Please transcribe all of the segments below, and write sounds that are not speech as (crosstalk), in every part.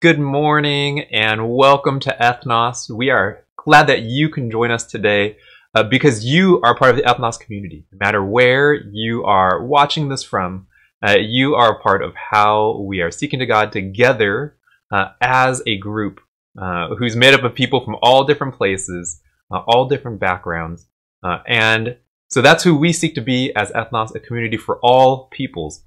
Good morning and welcome to Ethnos. We are glad that you can join us today uh, because you are part of the Ethnos community. No matter where you are watching this from, uh, you are part of how we are seeking to God together uh, as a group uh, who's made up of people from all different places, uh, all different backgrounds. Uh, and so that's who we seek to be as Ethnos, a community for all peoples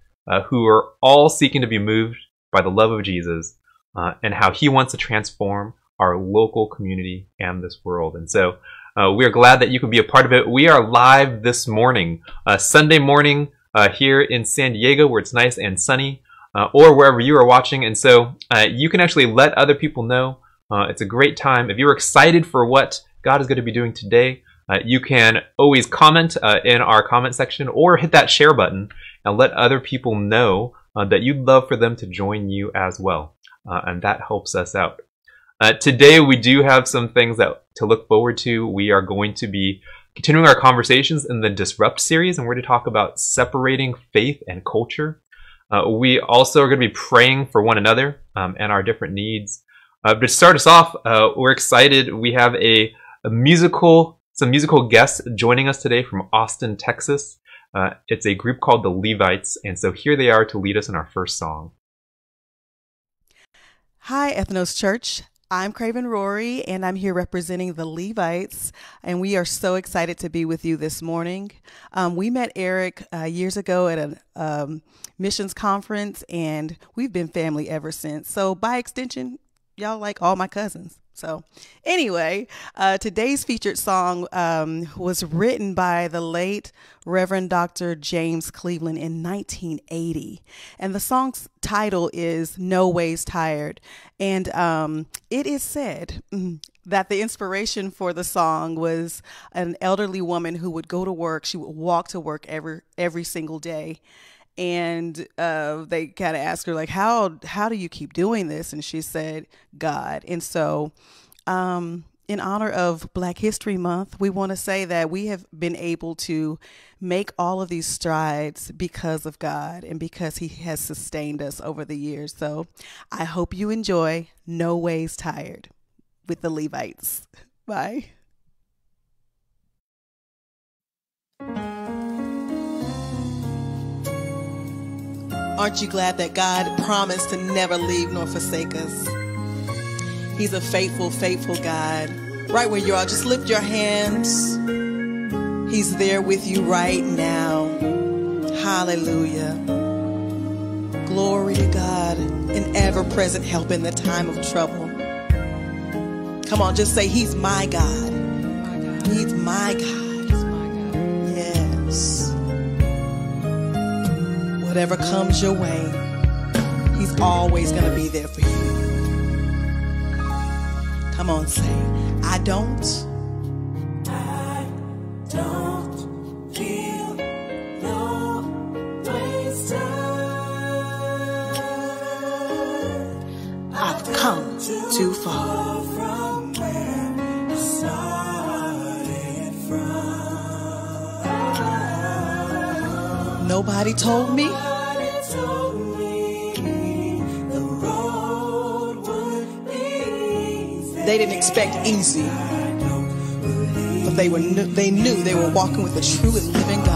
who are all seeking to be moved by the love of Jesus and how he wants to transform our local community and this world. And so uh, we are glad that you can be a part of it. We are live this morning, uh, Sunday morning, uh, here in San Diego, where it's nice and sunny, uh, or wherever you are watching. And so uh, you can actually let other people know. Uh, it's a great time. If you're excited for what God is going to be doing today, you can always comment in our comment section or hit that share button and let other people know that you'd love for them to join you as well. And that helps us out. Uh, today we do have some things that to look forward to. We are going to be continuing our conversations in the Disrupt series, and we're going to talk about separating faith and culture. Uh, we also are going to be praying for one another um, and our different needs. Uh, to start us off, uh, we're excited. We have a, a, musical, some musical guests joining us today from Austin, Texas. Uh, it's a group called the Levites, and so here they are to lead us in our first song. Hi, Ethnos Church. I'm Kraven Rowry, and I'm here representing the Levites, and we are so excited to be with you this morning. Um, we met Eric uh, years ago at a um, missions conference, and we've been family ever since. So, by extension, y'all like all my cousins. So, anyway, uh, today's featured song um, was written by the late Reverend Dr. James Cleveland in 1980. And the song's title is No Ways Tired. And um, it is said mm, that the inspiration for the song was an elderly woman who would go to work, she would walk to work every, every single day and uh, they kind of asked her like how how do you keep doing this? And she said god. And so um, in honor of black history month we want to say that we have been able to make all of these strides because of god and because he has sustained us over the years. So i hope you enjoy no ways tired with the levites. (laughs) Bye Aren't you glad that God promised to never leave nor forsake us? He's a faithful, faithful God. Right where you are, just lift your hands. He's there with you right now. Hallelujah. Glory to God, an ever present help in the time of trouble. Come on, just say, He's my God. He's my God. Whatever comes your way, He's always going to be there for you. Come on, say, I don't. Nobody told me They didn't expect easy, but they were they knew they were walking with the true and living God.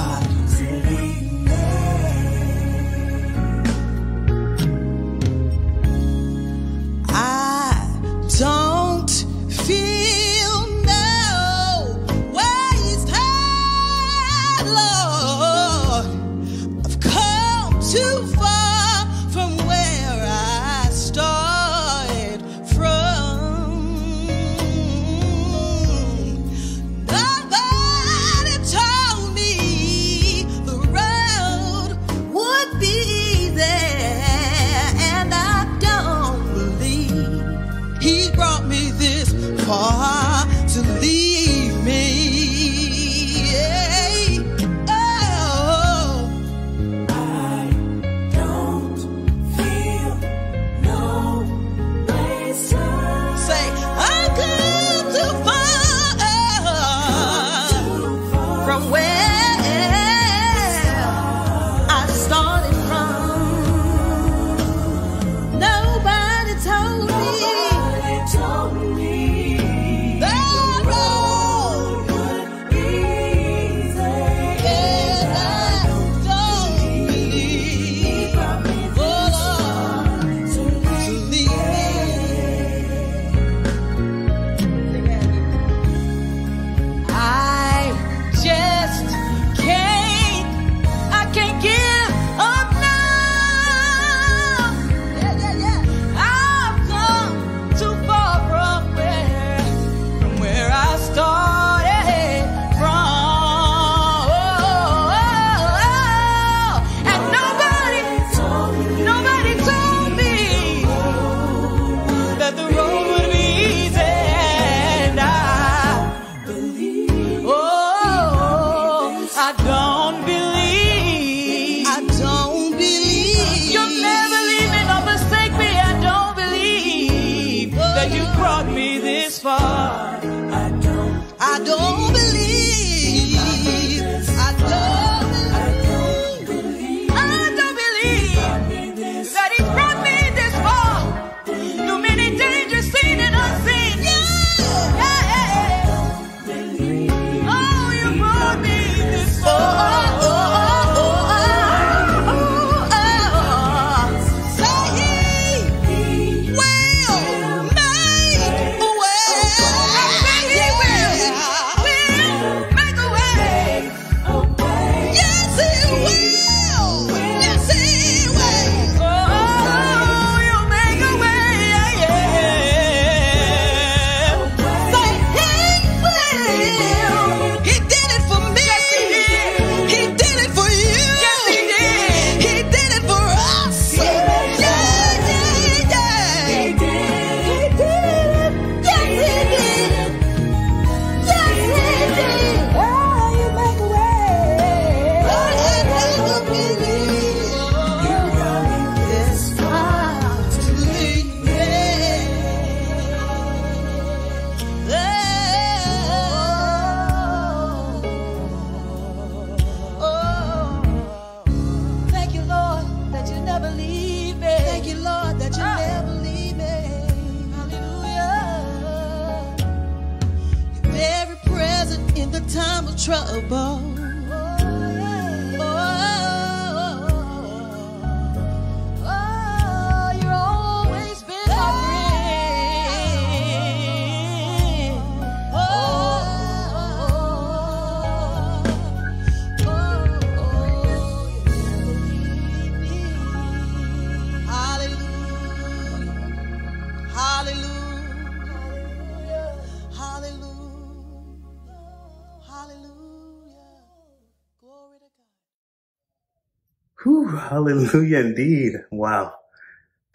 Hallelujah indeed. Wow.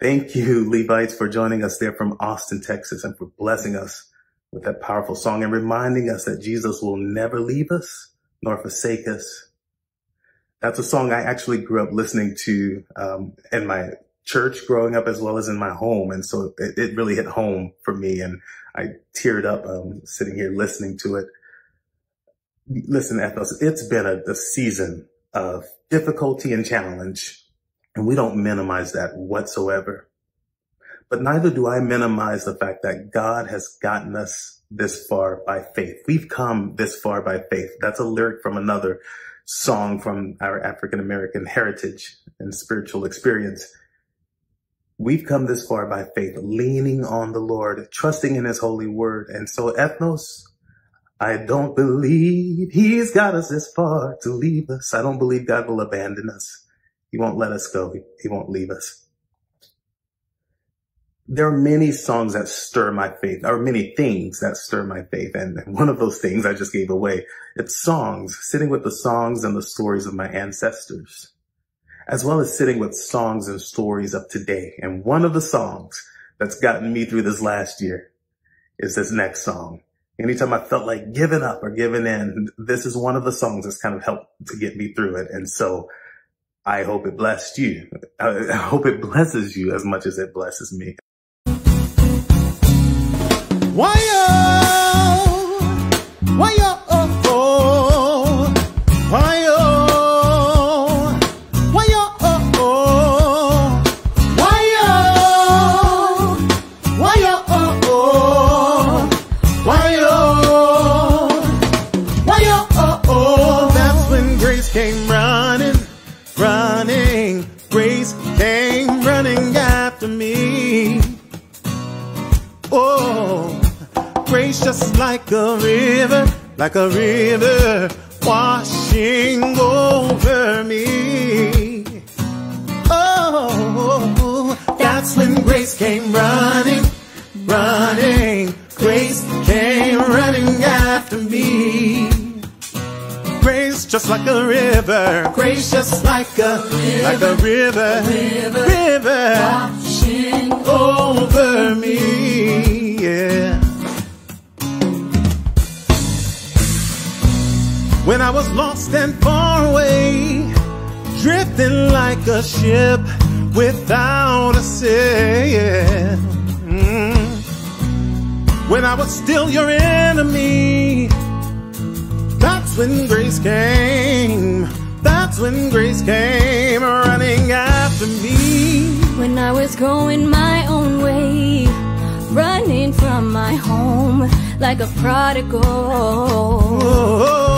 Thank you, Levites, for joining us there from Austin, Texas, and for blessing us with that powerful song and reminding us that Jesus will never leave us nor forsake us. That's a song I actually grew up listening to um, in my church growing up as well as in my home. And so it, it really hit home for me. And I teared up um, sitting here listening to it. Listen, Ethnos, it's been a, a season of difficulty and challenge. And we don't minimize that whatsoever. But neither do I minimize the fact that God has gotten us this far by faith. We've come this far by faith. That's a lyric from another song from our African American heritage and spiritual experience. We've come this far by faith, leaning on the Lord, trusting in his holy word. And so ethnos, I don't believe he's got us this far to leave us. I don't believe God will abandon us. He won't let us go. He, won't leave us. There are many songs that stir my faith, or many things that stir my faith. And one of those things I just gave away. It's songs, sitting with the songs and the stories of my ancestors, as well as sitting with songs and stories of today. And one of the songs that's gotten me through this last year is this next song. Anytime I felt like giving up or giving in, this is one of the songs that's kind of helped to get me through it. And so I hope it blessed you. I hope it blesses you as much as it blesses me. Why oh, why oh, just like a river, like a river washing over me. Oh, that's when grace came running, running. Grace came running after me. Grace just like a river, grace just like a river, like a river, river, washing over me. Yeah. When I was lost and far away, drifting like a ship without a sail. Mm. when I was still your enemy. That's when grace came. That's when grace came running after me. When I was going my own way, running from my home like a prodigal. Oh,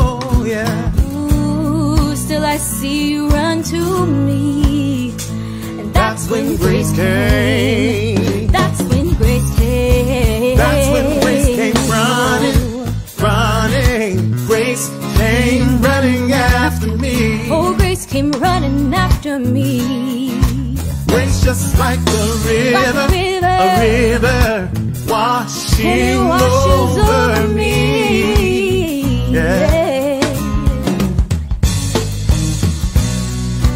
yeah. Ooh, still I see you run to me. And that's, That's when grace came. That's when grace came. That's when grace came running, running. Grace came running after me. Oh, grace came running after me. Grace just like a river, Like a river. a river And washing over me.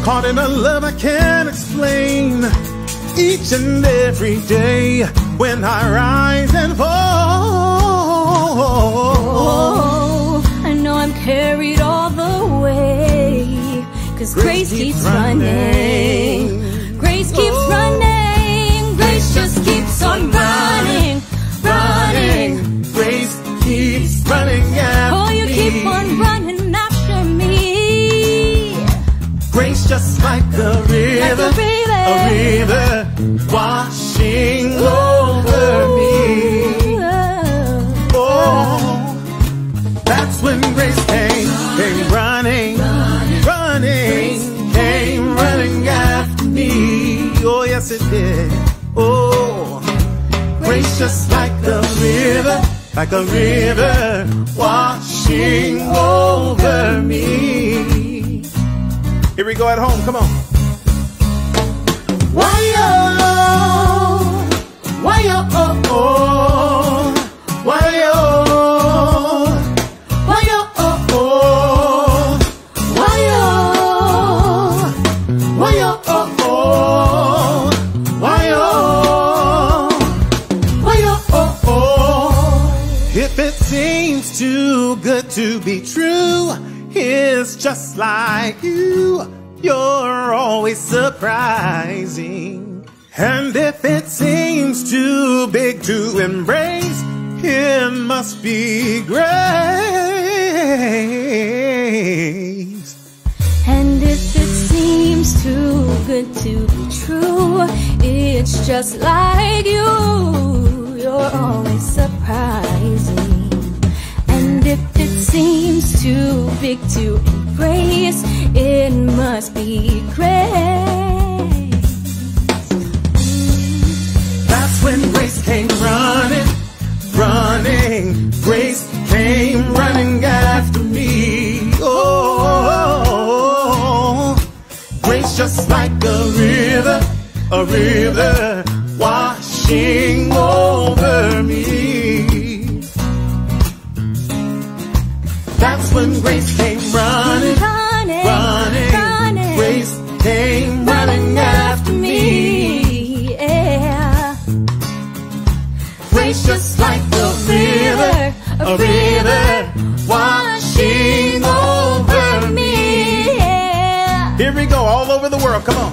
Caught in a love I can't explain. Each and every day when I rise and fall. Oh, I know I'm carried all the way. Cause grace, keeps running. Grace like a river washing over me. Here we go at home, come on. Like you. You're always surprising. And if it seems too big to embrace, it must be grace. And if it seems too good to be true, it's just like you. You're always surprising. And if it seems too big to embrace, it must be grace. That's when grace came running, running. Grace came running after me. Oh, grace just like a river, a river washing over me. When grace came running, Running, running. running. Grace came running after me. Yeah. Grace just like a river, a river washing over me. Yeah. Here we go, all over the world. Come on,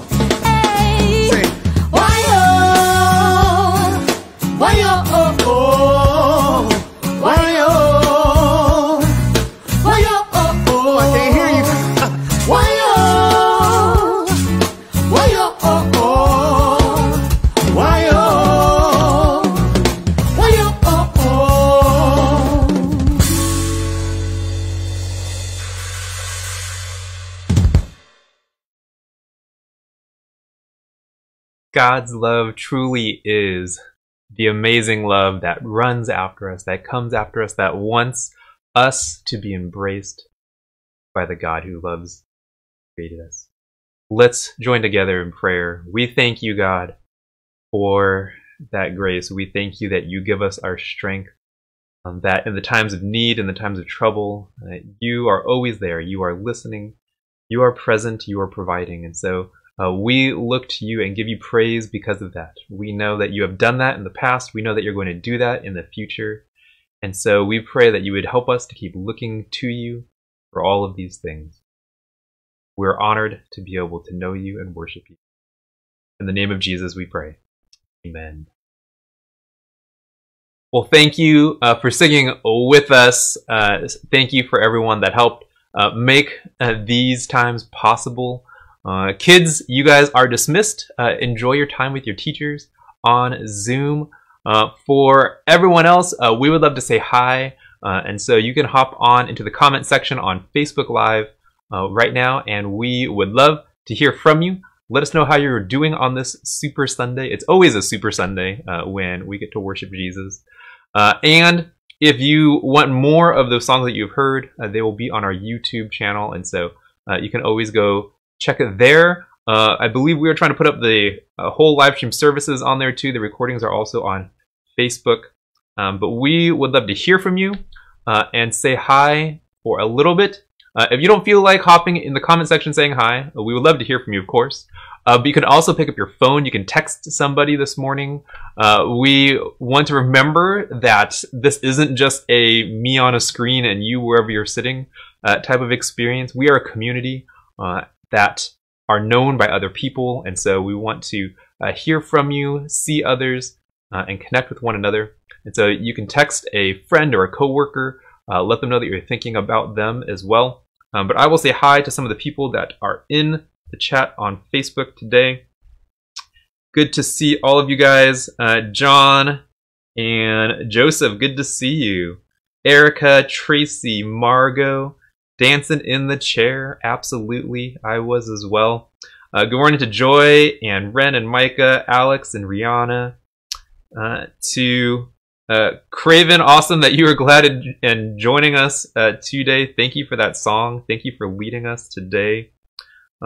God's love truly is the amazing love that runs after us, that comes after us, that wants us to be embraced by the God who loves created us. Let's join together in prayer. We thank you, God, for that grace. We thank you that you give us our strength, um, that in the times of need, in the times of trouble, uh, you are always there. You are listening. You are present. You are providing. And so uh, we look to you and give you praise because of that. We know that you have done that in the past. We know that you're going to do that in the future. And so we pray that you would help us to keep looking to you for all of these things. We're honored to be able to know you and worship you. In the name of Jesus, we pray. Amen. Well, thank you uh, for singing with us. Uh, thank you for everyone that helped uh, make uh, these times possible. Uh, kids, you guys are dismissed. Uh, enjoy your time with your teachers on Zoom. Uh, for everyone else, uh, we would love to say hi. Uh, and so you can hop on into the comment section on Facebook Live right now, and we would love to hear from you. Let us know how you're doing on this Super Sunday. It's always a Super Sunday when we get to worship Jesus. And if you want more of those songs that you've heard, they will be on our YouTube channel, and so you can always go check it there. Uh, I believe we are trying to put up the uh, whole live stream services on there too. The recordings are also on Facebook. Um, but we would love to hear from you uh, and say hi for a little bit. Uh, if you don't feel like hopping in the comment section saying hi, we would love to hear from you, of course. Uh, but you can also pick up your phone. You can text somebody this morning. Uh, we want to remember that this isn't just a me on a screen and you wherever you're sitting type of experience. We are a community that are known by other people, and so we want to uh, hear from you, see others, uh, and connect with one another. And so you can text a friend or a coworker, uh, let them know that you're thinking about them as well. Um, but I will say hi to some of the people that are in the chat on Facebook today. Good to see all of you guys. Uh, John and Joseph, good to see you. Erica, Tracy, Margot, dancing in the chair. Absolutely, I was as well. Uh, good morning to Joy and Ren and Micah, Alex and Rihanna. Uh, to uh, Kraven, awesome that you were glad and joining us uh, today. Thank you for that song. Thank you for leading us today.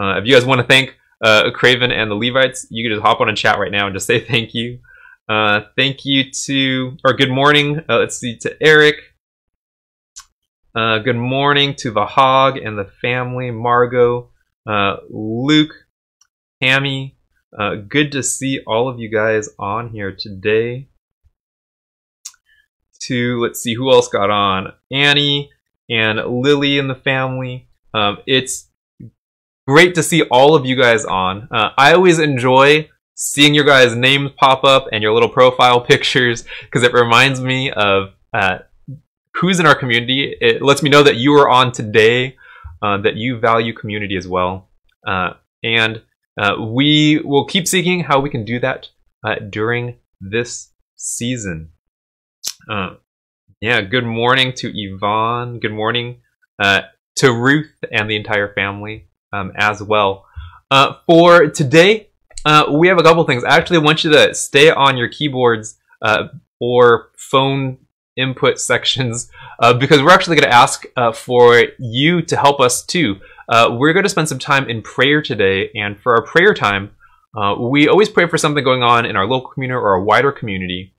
Uh, if you guys want to thank uh, Kraven and the Levites, you can just hop on a chat right now and just say thank you. Thank you to, or good morning, let's see, to Eric. Uh, good morning to the Hog and the family, Margot, uh, Luke, Hammy. Uh, good to see all of you guys on here today. To, let's see, who else got on? Annie and Lily and the family. Um, it's great to see all of you guys on. Uh, I always enjoy seeing your guys' names pop up and your little profile (laughs) pictures because it reminds me of uh, who's in our community. It lets me know that you are on today, uh, that you value community as well. Uh, and uh, we will keep seeking how we can do that uh, during this season. yeah, good morning to Yvonne. Good morning to Ruth and the entire family um, as well. Uh, for today, uh, we have a couple things. I actually want you to stay on your keyboards uh, or phone input (laughs) sections uh, because we're actually going to ask uh, for you to help us too. Uh, we're going to spend some time in prayer today, and for our prayer time, we always pray for something going on in our local community or our wider community.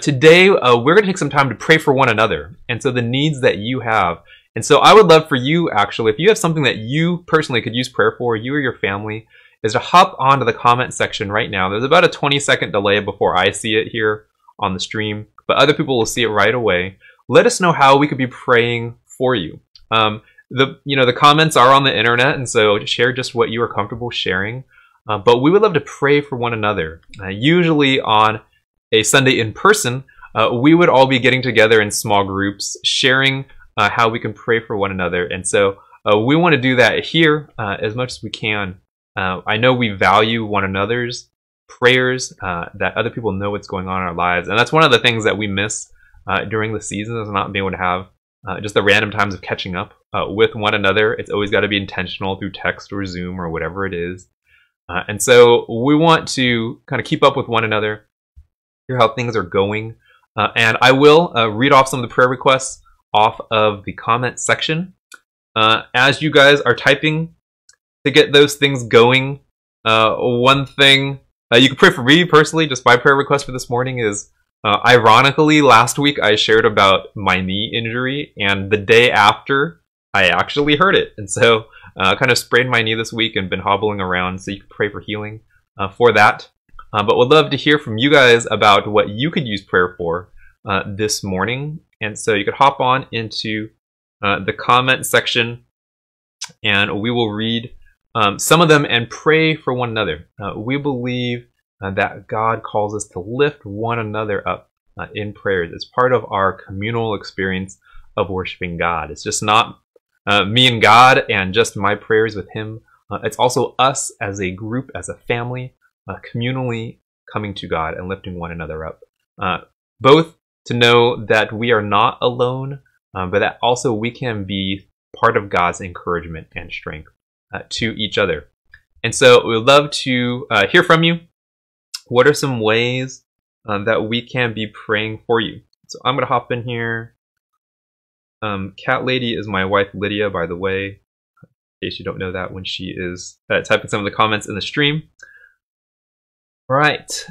today, we're going to take some time to pray for one another, and so the needs that you have. And so I would love for you, actually, if you have something that you personally could use prayer for, you or your family, is to hop onto the comment section right now. There's about a 20 second delay before I see it here on the stream, but other people will see it right away. Let us know how we could be praying for you. Um, the you know the comments are on the internet, and so share just what you are comfortable sharing. Uh, but we would love to pray for one another. Uh, usually on a Sunday in person, uh, we would all be getting together in small groups, sharing uh, how we can pray for one another. And so uh, we want to do that here uh, as much as we can. I know we value one another's prayers, uh, that other people know what's going on in our lives. And that's one of the things that we miss uh, during the season is not being able to have just the random times of catching up with one another. It's always got to be intentional through text or Zoom or whatever it is. and so we want to kind of keep up with one another, hear how things are going. and I will read off some of the prayer requests off of the comment section. Uh, as you guys are typing to get those things going, uh, one thing uh, you can pray for me personally, just my prayer request for this morning is uh, ironically, last week I shared about my knee injury, and the day after, I actually hurt it. And so I uh, kind of sprained my knee this week and been hobbling around, so you can pray for healing uh, for that. but would love to hear from you guys about what you could use prayer for this morning. And so you could hop on into uh, the comment section and we will read um, some of them and pray for one another. Uh, we believe uh, that God calls us to lift one another up uh, in prayers. It's part of our communal experience of worshiping God. It's just not uh, me and God and just my prayers with Him. Uh, it's also us as a group, as a family, uh, communally coming to God and lifting one another up. Both to know that we are not alone, but that also we can be part of God's encouragement and strength uh, to each other. And so we would love to uh, hear from you. What are some ways um, that we can be praying for you? So I'm going to hop in here. Um, Cat Lady is my wife Lydia, by the way, in case you don't know that when she is uh, typing some of the comments in the stream. All right.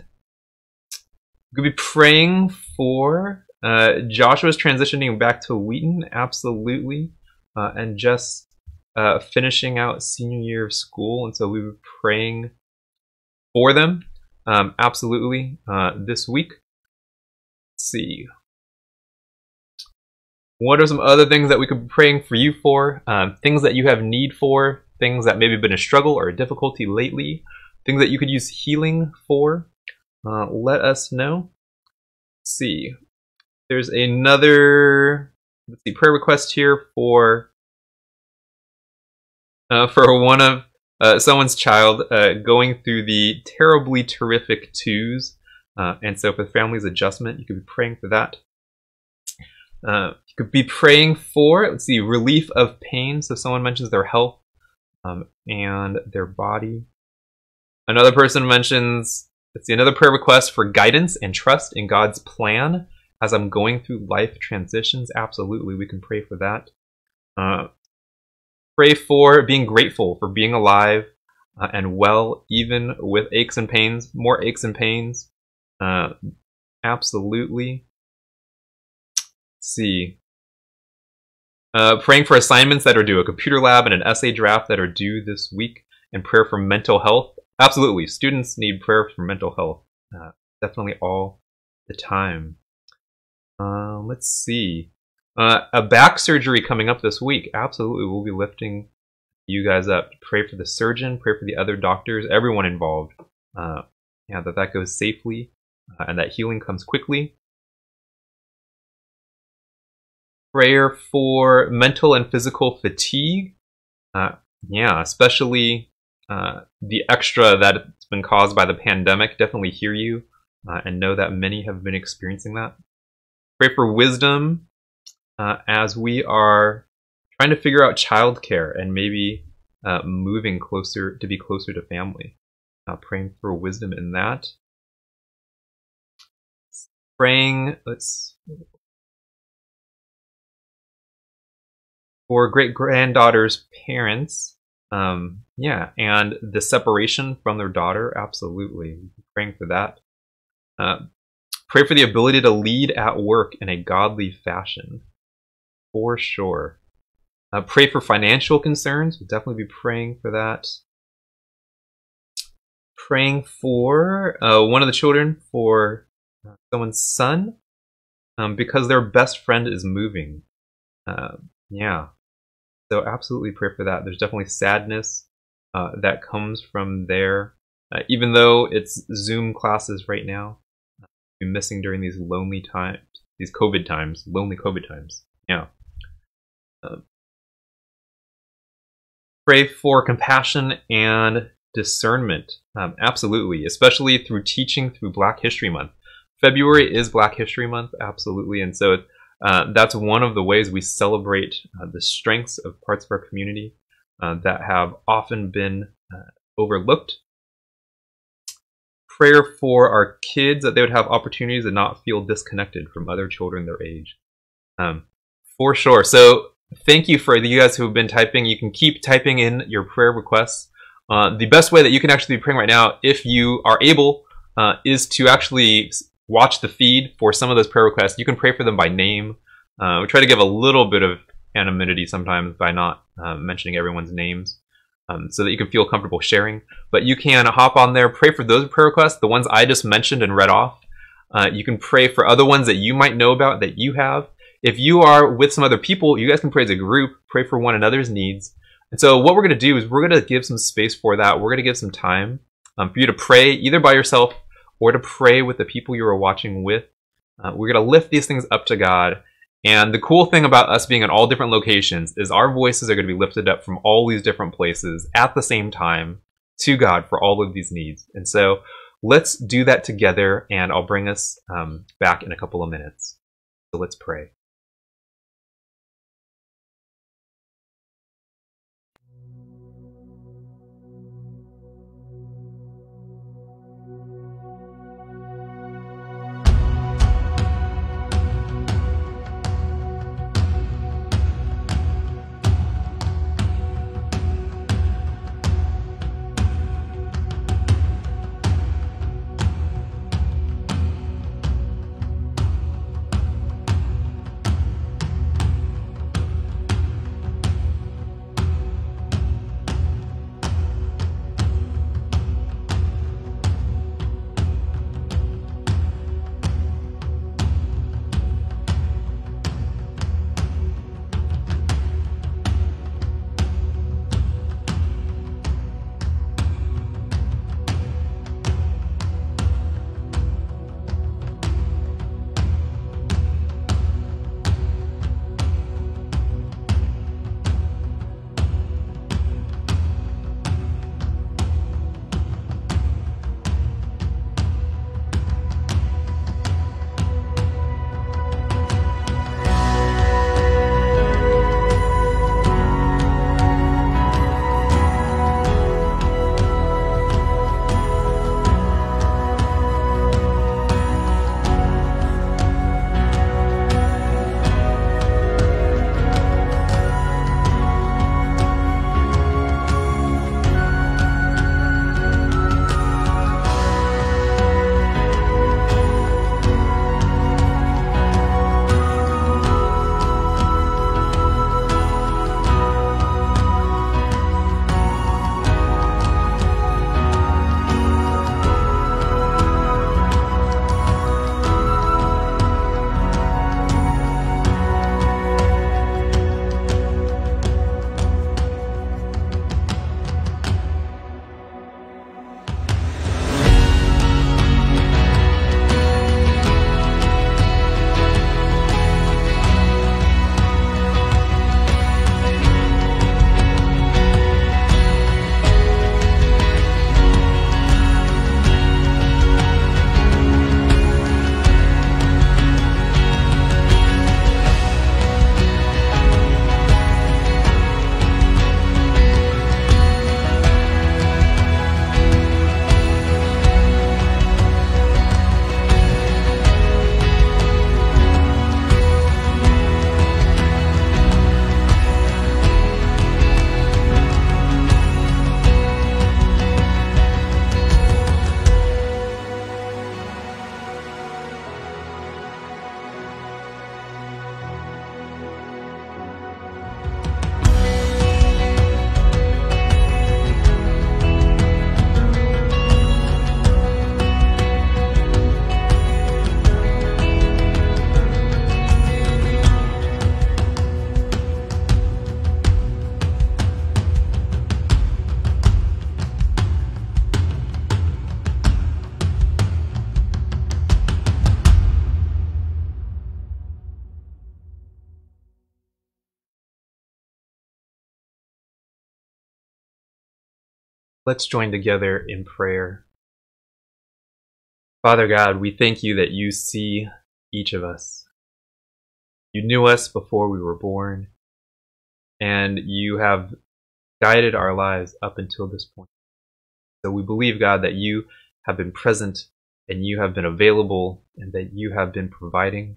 We're going to be praying for uh, Joshua's transitioning back to Wheaton, absolutely, uh, and just uh, finishing out senior year of school. And so we were praying for them, um, absolutely, uh, this week. Let's see. What are some other things that we could be praying for you for? Um, things that you have need for, things that maybe been a struggle or a difficulty lately, things that you could use healing for. Uh, let us know. Let's see. There's another let's see prayer request here for uh, for one of uh, someone's child uh, going through the terribly terrific twos. Uh, and so for the family's adjustment, you could be praying for that. Uh, you could be praying for, let's see, relief of pain. So someone mentions their health um, and their body. Another person mentions, let's see, another prayer request for guidance and trust in God's plan as I'm going through life transitions. Absolutely, we can pray for that. Pray for being grateful for being alive uh, and well, even with aches and pains, more aches and pains. Uh, absolutely. Let's see. Uh, praying for assignments that are due, a computer lab and an essay draft that are due this week, and prayer for mental health. Absolutely, students need prayer for mental health. Uh, definitely all the time. Uh, let's see. Uh, a back surgery coming up this week. Absolutely, we'll be lifting you guys up. Pray for the surgeon, pray for the other doctors, everyone involved. Uh, yeah, that that goes safely uh, and that healing comes quickly. Prayer for mental and physical fatigue. Uh, yeah, especially uh, the extra that's been caused by the pandemic. Definitely hear you uh, and know that many have been experiencing that. Pray for wisdom uh, as we are trying to figure out childcare and maybe uh, moving closer to be closer to family. Uh, praying for wisdom in that. Praying, let's for great granddaughter's parents. Um, yeah, and the separation from their daughter, absolutely. Praying for that. Uh, pray for the ability to lead at work in a godly fashion for sure. Uh, pray for financial concerns. We'll definitely be praying for that. Praying for uh, one of the children for uh, someone's son um, because their best friend is moving. Uh, yeah. So absolutely pray for that. There's definitely sadness uh, that comes from there. Uh, even though it's Zoom classes right now, be missing during these lonely times, these COVID times, lonely COVID times. Yeah. Pray for compassion and discernment. Um, absolutely, especially through teaching through Black History Month. February is Black History Month, absolutely, and so uh, that's one of the ways we celebrate uh, the strengths of parts of our community uh, that have often been uh, overlooked. Prayer for our kids that they would have opportunities and not feel disconnected from other children their age. Um, for sure. So thank you for you guys who have been typing. You can keep typing in your prayer requests. Uh, the best way that you can actually be praying right now, if you are able, uh, is to actually watch the feed for some of those prayer requests. You can pray for them by name. Uh, we try to give a little bit of anonymity sometimes by not uh, mentioning everyone's names. Um, so that you can feel comfortable sharing. But you can hop on there, pray for those prayer requests, the ones I just mentioned and read off. Uh, you can pray for other ones that you might know about that you have. If you are with some other people, you guys can pray as a group, pray for one another's needs. And so what we're going to do is we're going to give some space for that. We're going to give some time um, for you to pray either by yourself or to pray with the people you are watching with. Uh, we're going to lift these things up to God. And the cool thing about us being in all different locations is our voices are going to be lifted up from all these different places at the same time to God for all of these needs. And so let's do that together, and I'll bring us um, back in a couple of minutes. So let's pray. Let's join together in prayer. Father God, we thank you that you see each of us. You knew us before we were born, and you have guided our lives up until this point. So we believe, God, that you have been present and you have been available and that you have been providing.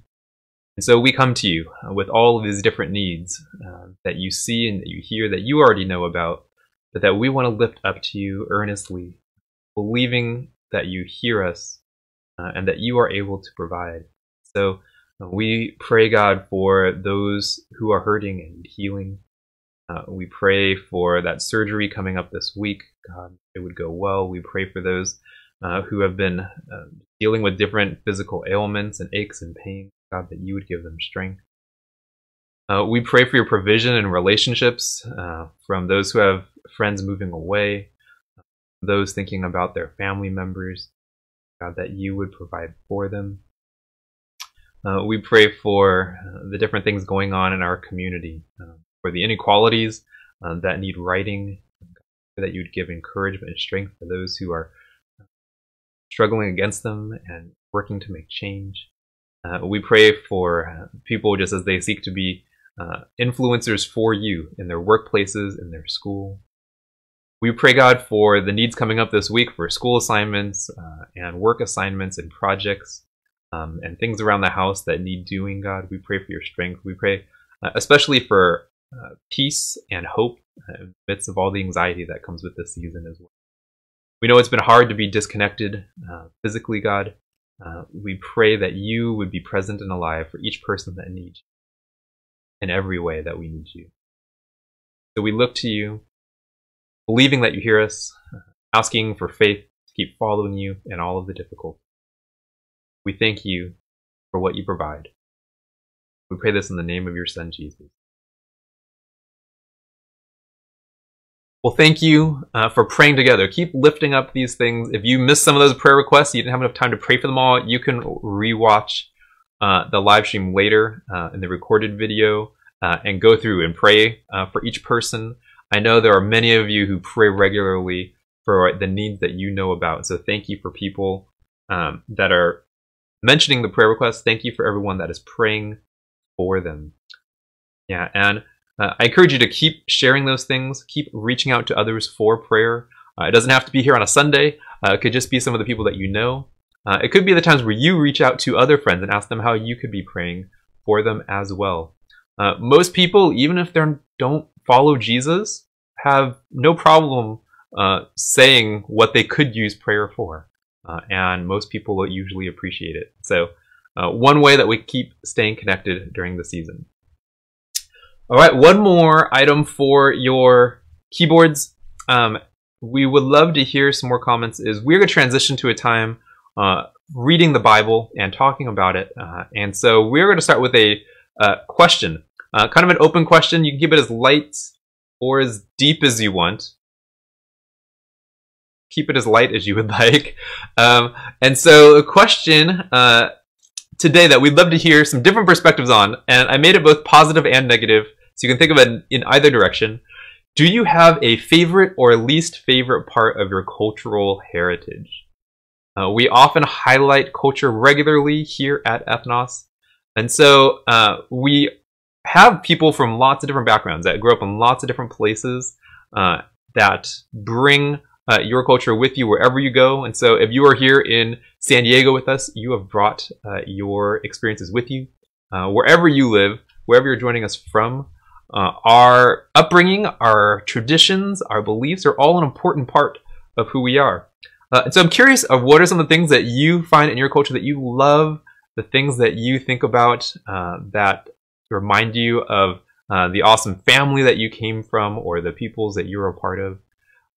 And so we come to you with all of these different needs uh, that you see and that you hear that you already know about, but that we want to lift up to you earnestly, believing that you hear us uh, and that you are able to provide. So uh, we pray, God, for those who are hurting and healing. Uh, we pray for that surgery coming up this week. God, it would go well. We pray for those uh, who have been uh, dealing with different physical ailments and aches and pains. God, that you would give them strength. Uh, we pray for your provision in relationships from those who have friends moving away, those thinking about their family members. God, that you would provide for them. Uh, we pray for uh, the different things going on in our community, uh, for the inequalities uh, that need righting, that you would give encouragement and strength for those who are struggling against them and working to make change. Uh, we pray for uh, people just as they seek to be uh, influencers for you in their workplaces, in their school. We pray, God, for the needs coming up this week for school assignments uh, and work assignments and projects um, and things around the house that need doing, God. We pray for your strength. We pray uh, especially for uh, peace and hope in the midst of all the anxiety that comes with this season as well. We know it's been hard to be disconnected uh, physically, God. Uh, we pray that you would be present and alive for each person that needs you in every way that we need you. So we look to you, believing that you hear us, asking for faith to keep following you in all of the difficulty. We thank you for what you provide. We pray this in the name of your Son, Jesus. Well, thank you uh, for praying together. Keep lifting up these things. If you missed some of those prayer requests, you didn't have enough time to pray for them all, you can rewatch uh, the live stream later uh, in the recorded video uh, and go through and pray uh, for each person. I know there are many of you who pray regularly for the needs that you know about. So thank you for people um, that are mentioning the prayer requests. Thank you for everyone that is praying for them. Yeah, and uh, I encourage you to keep sharing those things, keep reaching out to others for prayer. Uh, it doesn't have to be here on a Sunday, uh, it could just be some of the people that you know. Uh, it could be the times where you reach out to other friends and ask them how you could be praying for them as well. Uh, most people, even if they don't follow Jesus, have no problem uh, saying what they could use prayer for. and most people will usually appreciate it. So, one way that we keep staying connected during the season. All right, one more item for your keyboards. Um, we would love to hear some more comments. Is we're going to transition to a time uh, reading the Bible and talking about it. Uh, and so we're going to start with a uh, question, uh, kind of an open question. You can keep it as light or as deep as you want. Keep it as light as you would (laughs) like. Um, and so, a question uh, today that we'd love to hear some different perspectives on, and I made it both positive and negative. So you can think of it in either direction. Do you have a favorite or least favorite part of your cultural heritage? Uh, we often highlight culture regularly here at Ethnos. And so uh, we have people from lots of different backgrounds that grew up in lots of different places uh, that bring uh, your culture with you wherever you go. And so if you are here in San Diego with us, you have brought uh, your experiences with you. Uh, wherever you live, wherever you're joining us from, uh, our upbringing, our traditions, our beliefs are all an important part of who we are. Uh, and so I'm curious of what are some of the things that you find in your culture that you love, the things that you think about uh, that remind you of uh, the awesome family that you came from or the peoples that you're a part of.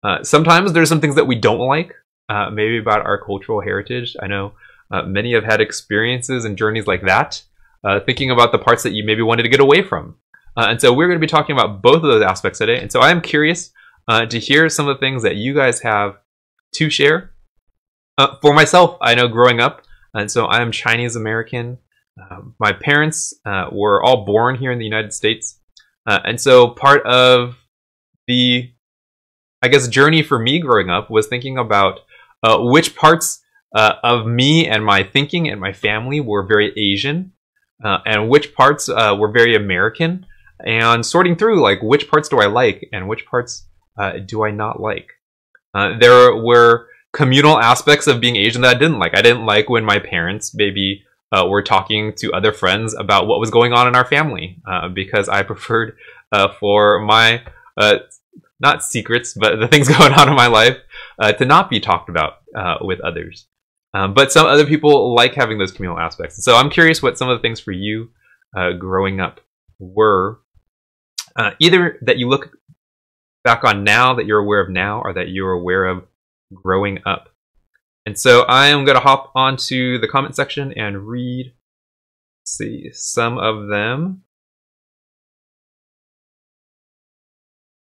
Uh, sometimes there's some things that we don't like, uh, maybe about our cultural heritage. I know many have had experiences and journeys like that, thinking about the parts that you maybe wanted to get away from. Uh, and so we're going to be talking about both of those aspects today. And so I am curious uh, to hear some of the things that you guys have to share. Uh, for myself, I know growing up, and so I am Chinese American. Um, my parents uh, were all born here in the United States. Uh, and so part of the, I guess, journey for me growing up was thinking about uh, which parts of me and my thinking and my family were very Asian. and which parts were very American, and sorting through like which parts do I like and which parts uh, do I not like. Uh, there were communal aspects of being Asian that I didn't like. I didn't like when my parents maybe uh, were talking to other friends about what was going on in our family uh, because I (laughs) preferred uh, for my uh, not secrets, but the things (laughs) going on in my life to not be talked about with others. Um, but some other people like having those communal aspects. So I'm curious what some of the things for you growing up were uh, either that you look back on now that you're aware of now or that you're aware of growing up. And so I am going to hop onto the comment section and read, see, some of them.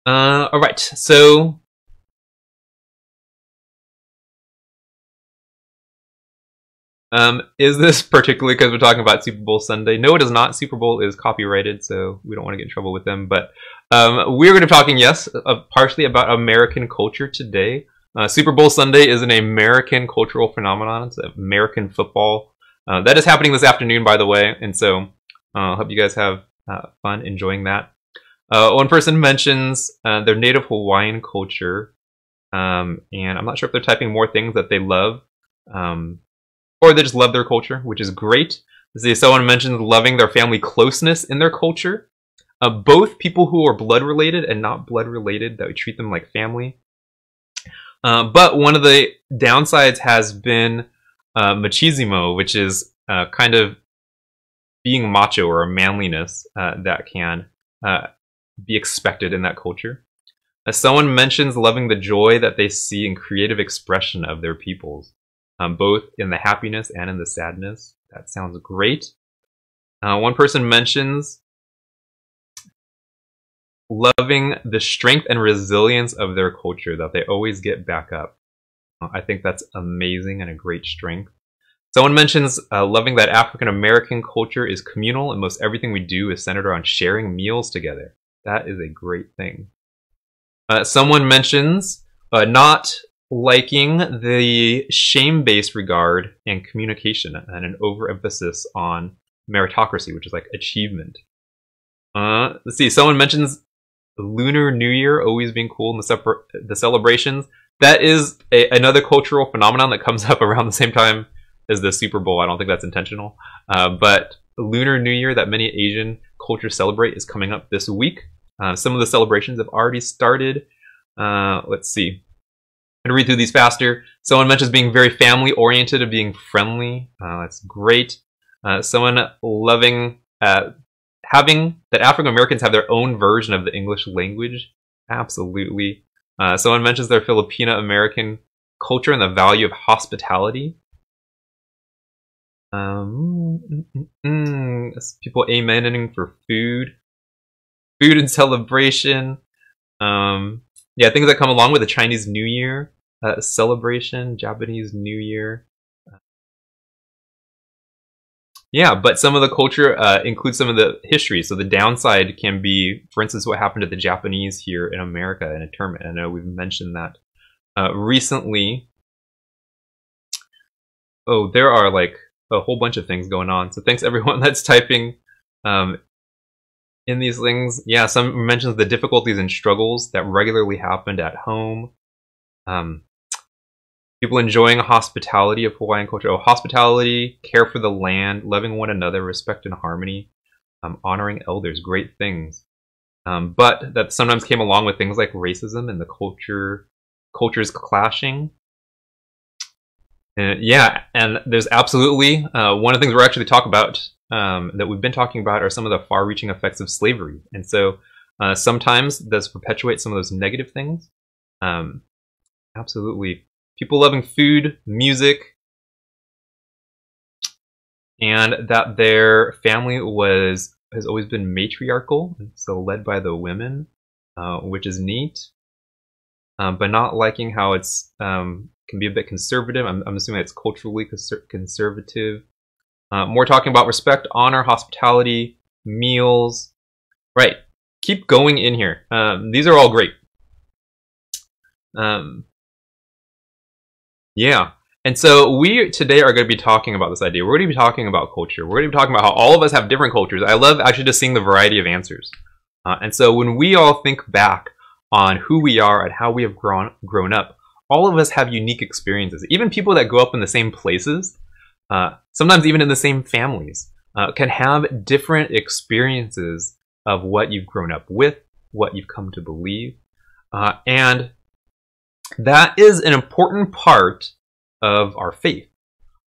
Uh, all right, so Um, is this (laughs) particularly because we're talking about Super Bowl Sunday? No, it is not. Super Bowl is copyrighted, so we don't want to get in trouble with them. But um, we're going to be talking, yes, uh, partially about American culture today. Uh, Super Bowl Sunday is an American cultural phenomenon. It's American football. Uh, that is happening this afternoon, by the way, and so I uh, hope you guys have uh, fun enjoying that. Uh, one person mentions their native Hawaiian culture, um, and I'm not sure if they're typing more things that they love. Um, or they just love their culture, which is great. See, someone mentions loving their family closeness in their culture. Uh, both people who are blood related and not blood related, that we treat them like family. Uh, but one of the downsides has been uh, machismo, which is uh, kind of being macho or a manliness uh, that can uh, be expected in that culture. As someone mentions loving the joy that they see in creative expression of their peoples um, both in the happiness and in the sadness. That sounds great. One person mentions loving the strength and resilience of their culture, that they always get back up. I think that's amazing and a great strength. Someone mentions uh, loving that African American culture is communal and most everything we do is centered around sharing meals together. That is a great thing. Uh, someone mentions uh, not liking the shame-based regard and communication and an overemphasis on meritocracy, which is like achievement. Uh, let's see. Someone mentions Lunar New Year always being cool in the the celebrations. That is a, another cultural phenomenon that comes (laughs) up around the same time as the Super Bowl. I don't think that's intentional, uh, but Lunar New Year that many Asian cultures celebrate is coming up this week. Uh, some of the celebrations have already started. Uh, let's see. I'm going to read through these faster. Someone mentions being very family oriented and being friendly. Uh, that's great. Uh, someone loving having that African Americans have their own version of the English language. Absolutely. Uh, someone mentions their Filipino American culture and the value of hospitality. Um, mm, mm, mm, people amening for food, food and celebration. Um, yeah, things that come along with the Chinese New Year uh, celebration, Japanese New Year. Yeah, but some of the culture uh, includes some of the history. So the downside can be, for instance, what happened to the Japanese here in America in internment. I know we've mentioned that uh, recently. Oh, there are like a whole bunch of things going on. So thanks everyone (laughs) that's typing um, in these things. Yeah, some mentions the difficulties and struggles that regularly happened at home. Um, people enjoying hospitality of Hawaiian culture. Oh, hospitality, care for the land, loving one another, respect and harmony, um, honoring elders, great things. Um, but that sometimes came along with things like racism and the culture cultures clashing. And yeah, and there's absolutely uh, one of the things we're actually talk about um, that we've been talking about are some of the far-reaching effects of slavery, and so uh, sometimes this perpetuates some of those negative things. Um, absolutely, people loving food, music, and that their family was has always been matriarchal, so led by the women, uh, which is neat. Um, but not liking how it's um, can be a bit conservative. I'm, I'm assuming it's culturally conservative. Uh, more talking about respect, honor, hospitality, meals. Right. Keep going in here. Um, these are all great. Um, yeah. And so we today are going to be talking about this idea. We're going to be talking about culture. We're going to be talking about how all of us have different cultures. I love actually just seeing the variety of answers. Uh, and so when we all think back on who we are and how we have grown grown up, all of us have unique experiences. Even people that grow up in the same places, uh, sometimes even in the same families, uh, can have different experiences of what you've grown up with, what you've come to believe, uh, and that is an important part of our faith.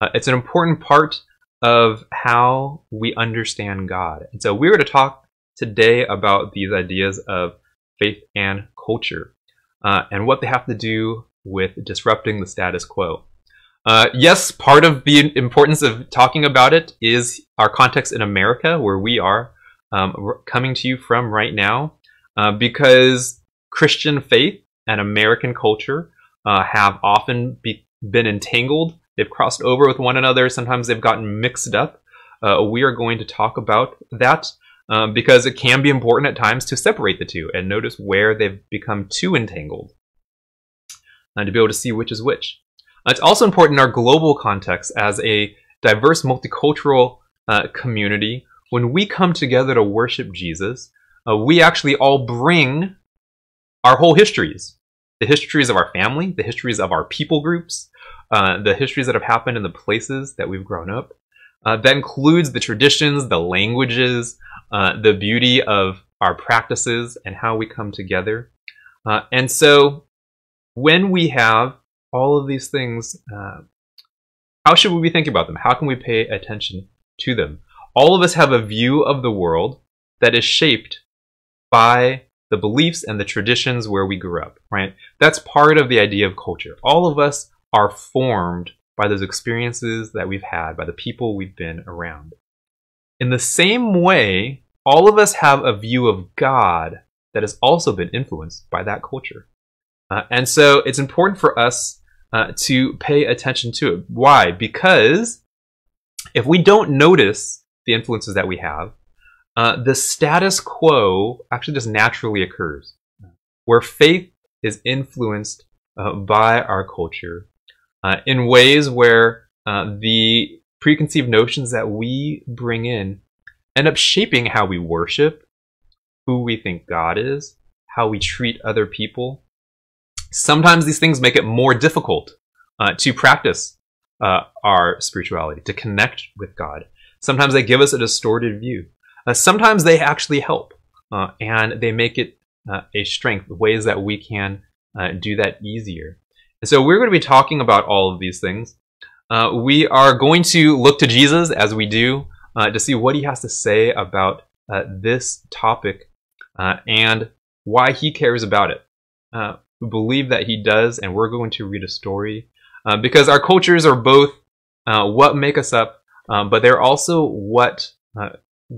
Uh, it's an important part of how we understand God. And so we're going to talk today about these ideas of faith and culture uh, and what they have to do with disrupting the status quo. Uh, yes, part of the importance of talking about it is our context in America, where we are um, coming to you from right now, uh, because Christian faith and American culture uh, have often be, been entangled they've crossed over with one another. Sometimes they've gotten mixed up. Uh, we are going to talk about that um, because it can be important at times to separate the two and notice where they've become too entangled and to be able to see which is which. Uh, it's also important in our global context as a diverse, multicultural uh, community. When we come together to worship Jesus, uh, we actually all bring our whole histories the histories of our family, the histories of our people groups, uh, the histories that have happened in the places that we've grown up. Uh, that includes the traditions, the languages, uh, the beauty of our practices, and how we come together. Uh, and so, when we have all of these things, uh, how should we be thinking about them? How can we pay attention to them? All of us have a view of the world that is shaped by the beliefs and the traditions where we grew up, right? That's part of the idea of culture. All of us are formed by those experiences that we've had, by the people we've been around. In the same way, all of us have a view of God that has also been influenced by that culture. Uh, and so it's important for us uh, to pay attention to it. Why? Because if we don't notice the influences that we have, uh, the status quo actually just naturally occurs, where faith is influenced uh, by our culture uh, in ways where uh, the preconceived notions that we bring in end up shaping how we worship, who we think God is, how we treat other people. Sometimes these things make it more difficult uh, to practice our spirituality, to connect with God. Sometimes they give us a distorted view. Uh, sometimes they actually help uh, and they make it uh, a strength, ways that we can uh, do that easier. And so we're going to be talking about all of these things. Uh, we are going to look to Jesus as we do uh, to see what he has to say about this topic and why he cares about it. we believe that he does, and we're going to read a story because our cultures are both what make us up, but they're also what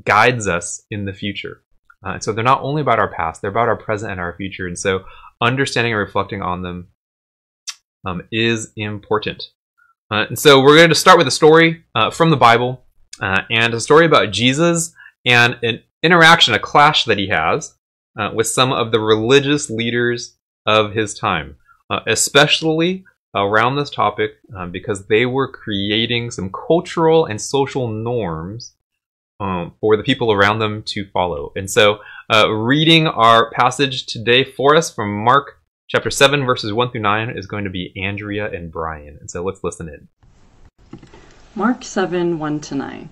guides us in the future. Uh, so they're not only about our past, they're about our present and our future. And so understanding and reflecting on them um, is important. Uh, and so we're going to start with a story uh, from the Bible uh, and a story about Jesus and an interaction, a clash that he has uh, with some of the religious leaders of his time, uh, especially around this topic um, because they were creating some cultural and social norms um, for the people around them to follow. And so, uh, reading our passage today for us from Mark chapter 7, verses 1 through 9, is going to be Andrea and Brian. And so, let's listen in. Mark 7 1 to 9.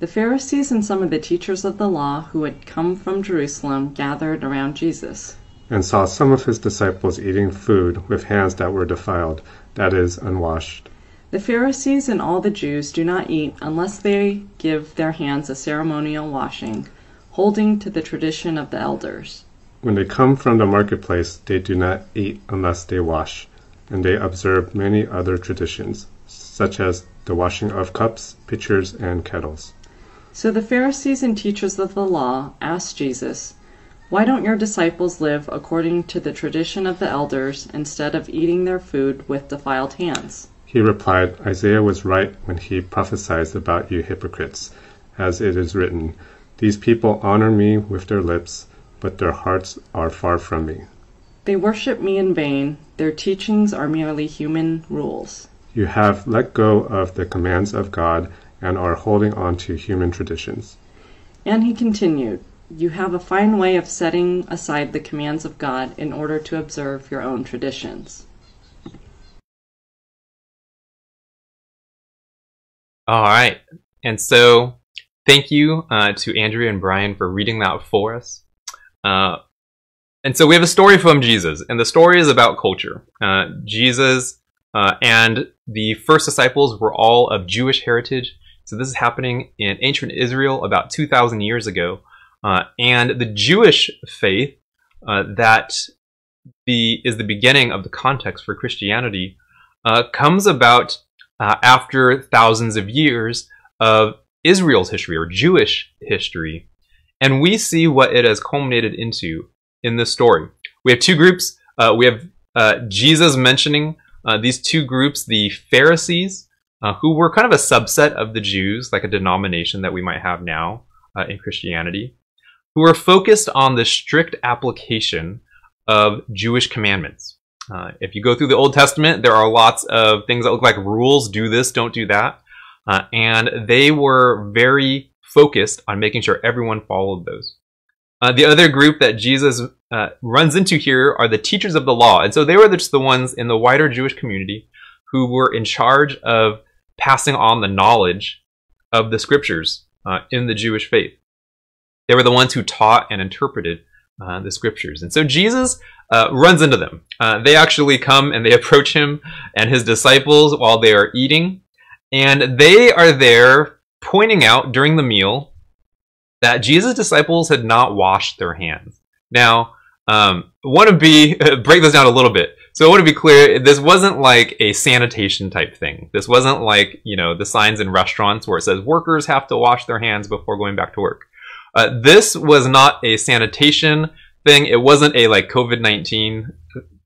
The Pharisees and some of the teachers of the law who had come from Jerusalem gathered around Jesus. and saw some of his disciples eating food with hands that were defiled, that is, unwashed. The Pharisees and all the Jews do not eat unless they give their hands a ceremonial washing, holding to the tradition of the elders. When they come from the marketplace, they do not eat unless they wash, and they observe many other traditions, such as the washing of cups, pitchers, and kettles. So the Pharisees and teachers of the law asked Jesus, Why don't your disciples live according to the tradition of the elders instead of eating their food with defiled hands? He replied, Isaiah was right when he prophesied about you hypocrites, as it is written, These people honor me with their lips, but their hearts are far from me. They worship me in vain, their teachings are merely human rules. You have let go of the commands of God and are holding on to human traditions. And he continued, You have a fine way of setting aside the commands of God in order to observe your own traditions. All right. And so, thank you uh, to Andrea and Brian for reading that for us. Uh, and so, we have a story from Jesus, and the story is about culture. Uh, Jesus uh, and the first disciples were all of Jewish heritage. So, this is happening in ancient Israel about 2,000 years ago. Uh, and the Jewish faith uh, that the, is the beginning of the context for Christianity comes about uh, after thousands of years of Israel's history or Jewish history. And we see what it has culminated into in this story. We have two groups. Uh, we have uh, Jesus mentioning uh, these two groups, the Pharisees uh, who were kind of a subset of the Jews, like a denomination that we might have now uh, in Christianity, who were focused on the strict application of Jewish commandments. Uh, if you go through the Old Testament, there are lots of things that look like rules do this, don't do that. Uh, and they were very focused on making sure everyone followed those. Uh, the other group that Jesus uh, runs into here are the teachers of the law. And so they were just the ones in the wider Jewish community who were in charge of passing on the knowledge of the scriptures uh, in the Jewish faith. They were the ones who taught and interpreted uh, the scriptures. And so Jesus uh, runs into them. Uh, they actually come and they approach him and his disciples while they are eating. And they are there pointing out during the meal that Jesus' disciples had not washed their hands. Now, um, want to be (laughs) break this down a little bit. So I want to be clear, this wasn't like a sanitation type thing. This wasn't like, you know, the signs in restaurants where it says workers have to wash their hands before going back to work. Uh, this was not a sanitation thing. It wasn't a like COVID-19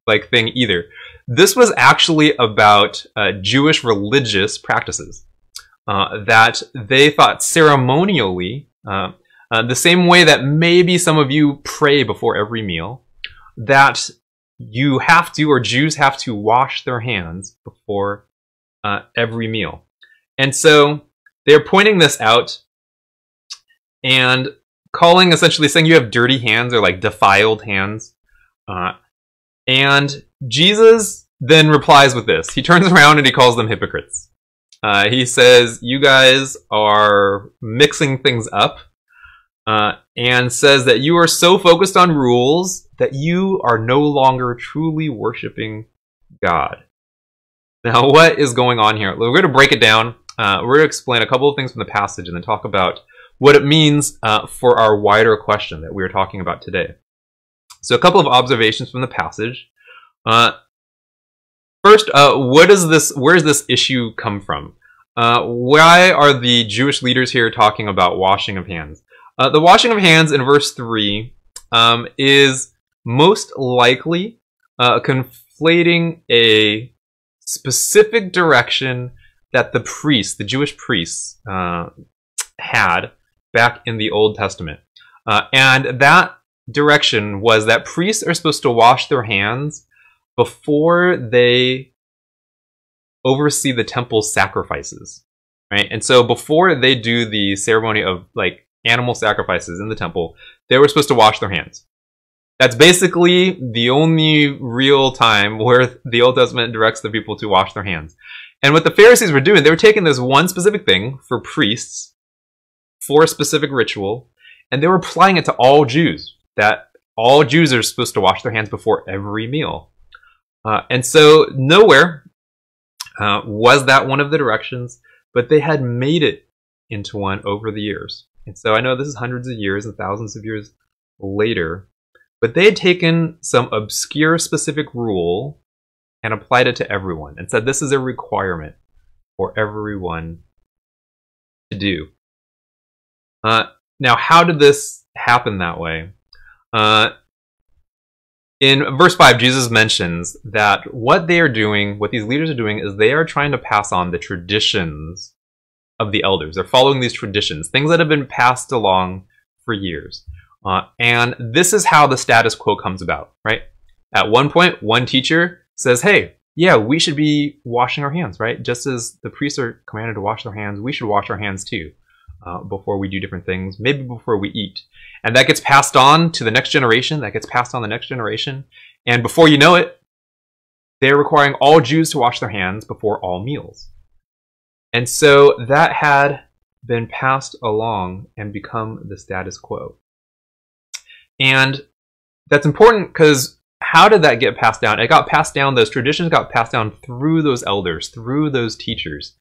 like thing either. This was actually about uh, Jewish religious practices uh, that they thought ceremonially, uh, uh, the same way that maybe some of you pray before every meal, that you have to, or Jews have to wash their hands before uh, every meal. And so they're pointing this out and calling essentially saying you have dirty hands or like defiled hands. Uh, and Jesus then replies with this. He turns (laughs) around and he calls them hypocrites. Uh, he says, You guys are mixing things up. Uh, and says that you are so focused on rules that you are no longer truly worshiping God. Now, what is going on here? We're going to break it down. Uh, we're going to explain a couple of things from the passage and then talk about what it means uh, for our wider question that we are talking about today. So, a couple of observations from the passage. Uh, first, uh, what is this? Where does this issue come from? Uh, why are the Jewish leaders here talking about washing of hands? Uh, the washing of hands in verse 3 um, is most likely uh, conflating a specific direction that the priests, the Jewish priests, uh, had back in the Old Testament. Uh, and that direction was that priests are supposed to wash their hands before they oversee the temple sacrifices. Right? And so before they do the ceremony of like animal sacrifices in the temple, they were supposed to wash their hands. That's basically the only real time where the Old Testament directs the people to wash their hands. And what the Pharisees were doing, they were taking this one specific thing for priests, for a specific ritual, and they were applying it to all Jews. That all Jews are supposed to wash their hands before every meal. Uh, and so nowhere uh, was that one of the directions, but they had made it into one over the years. And so I know this is hundreds of years and thousands of years later, but they had taken some obscure specific rule and applied it to everyone and said this is a requirement for everyone to do. Uh, now, how did this happen that way? Uh, in verse 5, Jesus mentions that what they are doing, what these leaders are doing, is they are trying to pass on the traditions of the elders. They're following these traditions, things that have been passed along for years. Uh, and this is how the status quo comes about, right? At one point, one teacher says, hey, yeah, we should be washing our hands, right? Just as the priests are commanded to wash their hands, we should wash our hands too uh, before we do different things, maybe before we eat. And that gets passed on to the next generation, that gets passed on the next generation. And before you know it, they're requiring all Jews to wash their hands before all meals. And so that had been passed along and become the status quo. And that's important because how did that get passed down? It got passed down, those traditions got passed down through those elders, through those teachers.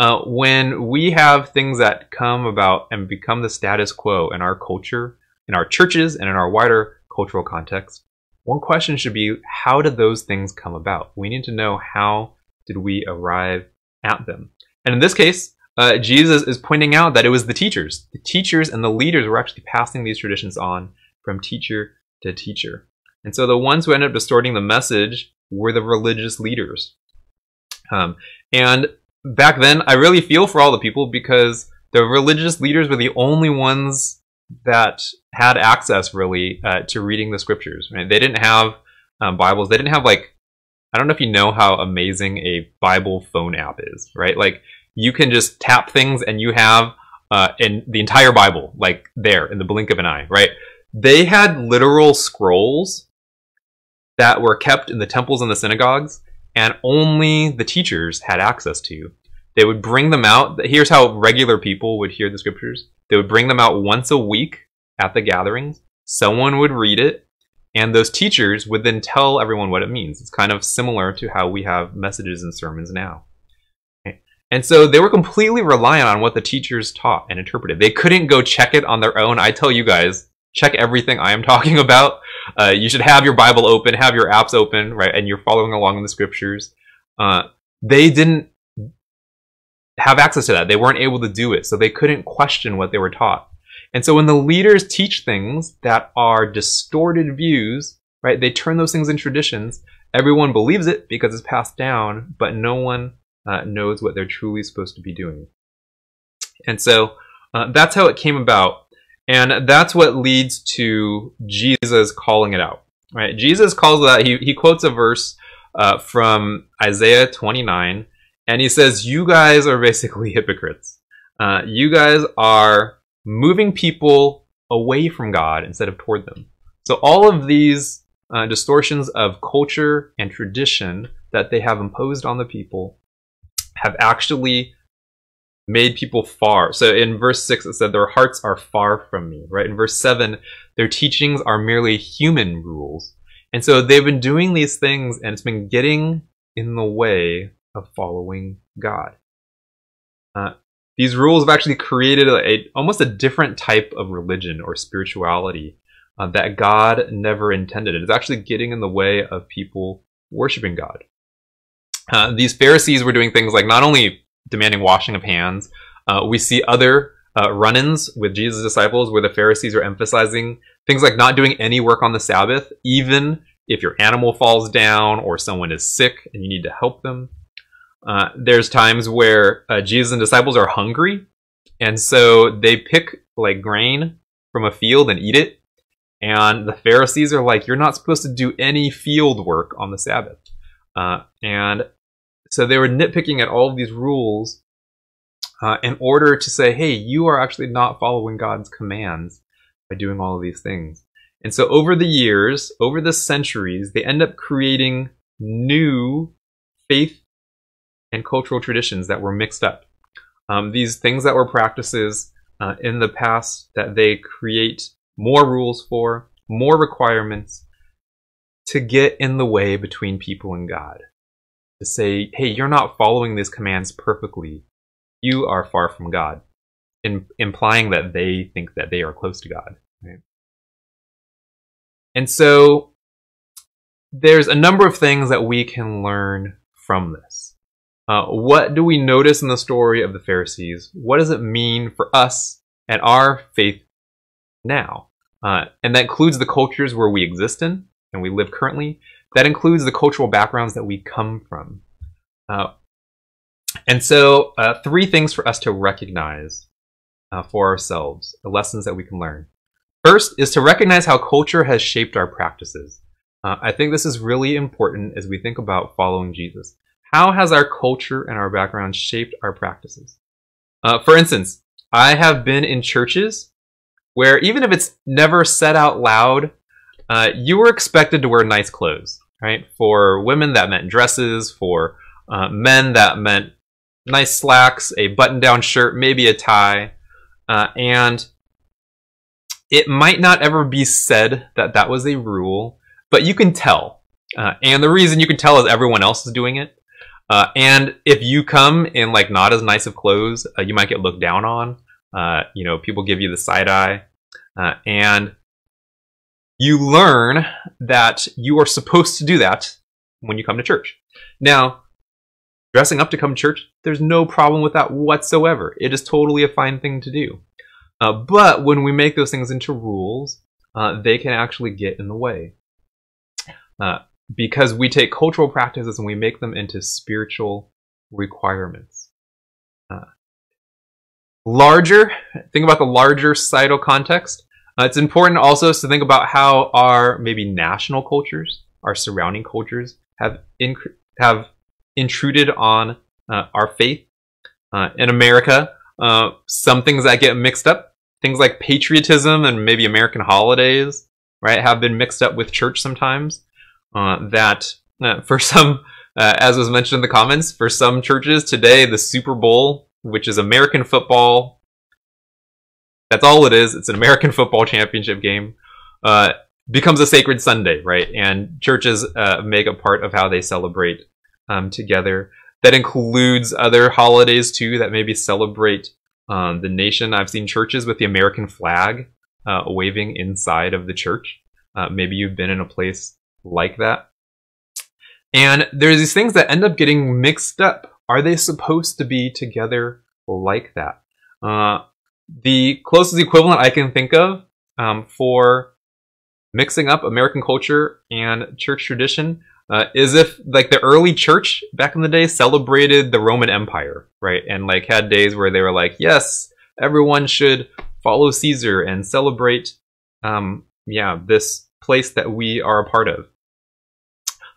Uh, when we have things that come about and become the status quo in our culture, in our churches, and in our wider cultural context, one question should be how did those things come about? We need to know how did we arrive at them. And in this case, uh, Jesus is pointing out that it was the teachers. The teachers and the leaders were actually passing these traditions on from teacher to teacher. And so the ones who ended up distorting the message were the religious leaders. Um, and back then, I really feel for all the people because the religious leaders were the only ones that had access really uh, to reading the scriptures. Right? They didn't have um, Bibles. They didn't have like I don't know if you know how amazing a Bible phone app is, right? Like you can just tap things and you have uh, in the entire Bible like there in the blink of an eye, right? They had literal scrolls that were kept in the temples and the synagogues, and only the teachers had access to. They would bring them out. Here's how regular people would hear the scriptures. They would bring them out once a week at the gatherings. Someone would read it, and those teachers would then tell everyone what it means. It's kind of similar to how we have messages and sermons now. And so they were completely reliant on what the teachers taught and interpreted. They couldn't go check it on their own. I tell you guys, check everything I am (laughs) talking about. Uh, you should have your Bible open, have your apps open, right? And you're following along in the scriptures. Uh, they didn't have access to that. They weren't able to do it. So they couldn't question what they were taught. And so when the leaders teach things that are distorted views, right, they turn those things into traditions. Everyone believes it because it's passed down, but no one uh, knows what they're truly supposed to be doing. And so uh, that's how it came about. And that's what leads to Jesus calling it out. Right? Jesus calls that. He, he quotes a verse uh, from Isaiah 29, and he says, You guys are basically (laughs) hypocrites. Uh, you guys are moving people away from God instead of toward them. So all of these uh, distortions of culture and tradition that they have imposed on the people have actually made people far. So in verse 6 it said their hearts are far from me, right? In verse 7 their teachings are merely human rules. And so they've been doing these things and it's been getting in the way of following God. Uh, these rules have actually created a, a, almost a different type of religion or spirituality uh, that God never intended. It's actually getting in the way of people worshiping God. Uh, these Pharisees were doing things like not only demanding washing of hands, uh, we see other uh, run ins with Jesus' disciples where the Pharisees are emphasizing things like not doing any work on the Sabbath, even if your animal falls down or someone is sick and you need to help them. Uh, there's times where uh, Jesus and disciples are hungry, and so they pick like grain from a field and eat it. And the Pharisees are like, "You're not supposed to do any field work on the Sabbath." Uh, and so they were nitpicking at all of these rules uh, in order to say, "Hey, you are actually not following God's commands by doing all of these things." And so over the years, over the centuries, they end up creating new faith and cultural traditions that were mixed up. Um, these things that were practices uh, in the past that they create more rules for, more requirements to get in the way between people and God. To say, hey, you're not following these commands perfectly. You are far from God. In, implying that they think that they are close to God. Right? And so there's a number of things that we can learn from this. Uh, what do we notice in the story of the Pharisees? What does it mean for us and our faith now? Uh, and that includes the cultures where we exist in and we live currently. That includes the cultural backgrounds that we come from. Uh, and so, uh, three things for us to recognize uh, for ourselves, the lessons that we can learn. First is to recognize how culture has shaped our practices. Uh, I think this is really important as we think about following Jesus. How has our culture and our background shaped our practices? Uh, for instance, I have been in churches where even if it's never said out loud, uh, you were expected to wear nice clothes, right? For women, that meant dresses. For uh, men, that meant nice slacks, a button-down shirt, maybe a tie, uh, and it might not ever be said that that was a rule, but you can tell. Uh, and the reason you can tell is everyone else is doing it. Uh, and if you come in like not as nice of clothes, uh, you might get looked down on. Uh, you know, people give you the side eye, and you learn that you are supposed to do that when you come to church. Now, dressing up to come to church, there's no problem with that whatsoever. It is totally a fine thing to do. Uh, but when we make those things into rules, uh, they can actually get in the way. Uh, because we take cultural practices and we make them into spiritual requirements. Uh, larger, think about the larger societal context. Uh, it's important also to think about how our maybe national cultures, our surrounding cultures, have have intruded on uh, our faith. Uh, in America, uh, some things that get mixed up, things like patriotism and maybe American holidays, right, have been mixed up with church sometimes. Uh, that uh, (laughs) for some, as was mentioned in the comments, for some churches today, the Super Bowl, which is American football, that's all it is. It's an American (laughs) football championship game. Uh, becomes a sacred Sunday, right? And churches uh, make a part of how they celebrate um, together. That includes other holidays too that maybe celebrate um, the nation. I've seen churches with the American flag uh, waving inside of the church. Uh, maybe you've been in a place like that. And there's these things that end up getting mixed up. Are they supposed to be together like that? Uh, the closest equivalent I can think of um, for mixing up American culture and church tradition uh, is if like the early church back in the day celebrated the Roman Empire, right? And like had days where they were like, yes, everyone should follow Caesar and celebrate, um, yeah, this place that we are a part of.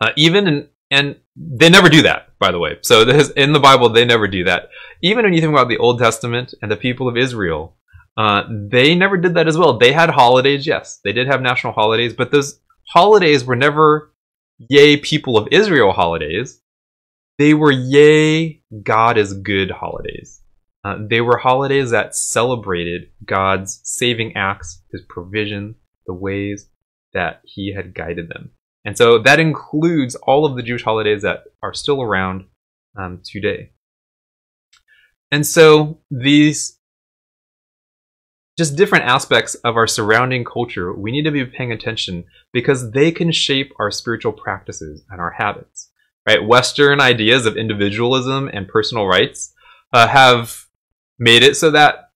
Uh, even in, and they never do that, by the way. So this, in the Bible, they never do that. Even when you think about the Old Testament and the people of Israel, uh, they never did that as well. They had holidays, yes, they did have national holidays, but those holidays were never yay people of Israel holidays. They were yay God is good holidays. Uh, they were holidays that celebrated God's saving acts, His provision, the ways that He had guided them. And so that includes all of the Jewish holidays that are still around um, today. And so these just different aspects of our surrounding culture, we need to be paying attention because they can shape our spiritual practices and our habits. Right? Western ideas of individualism and personal rights uh, have made it so that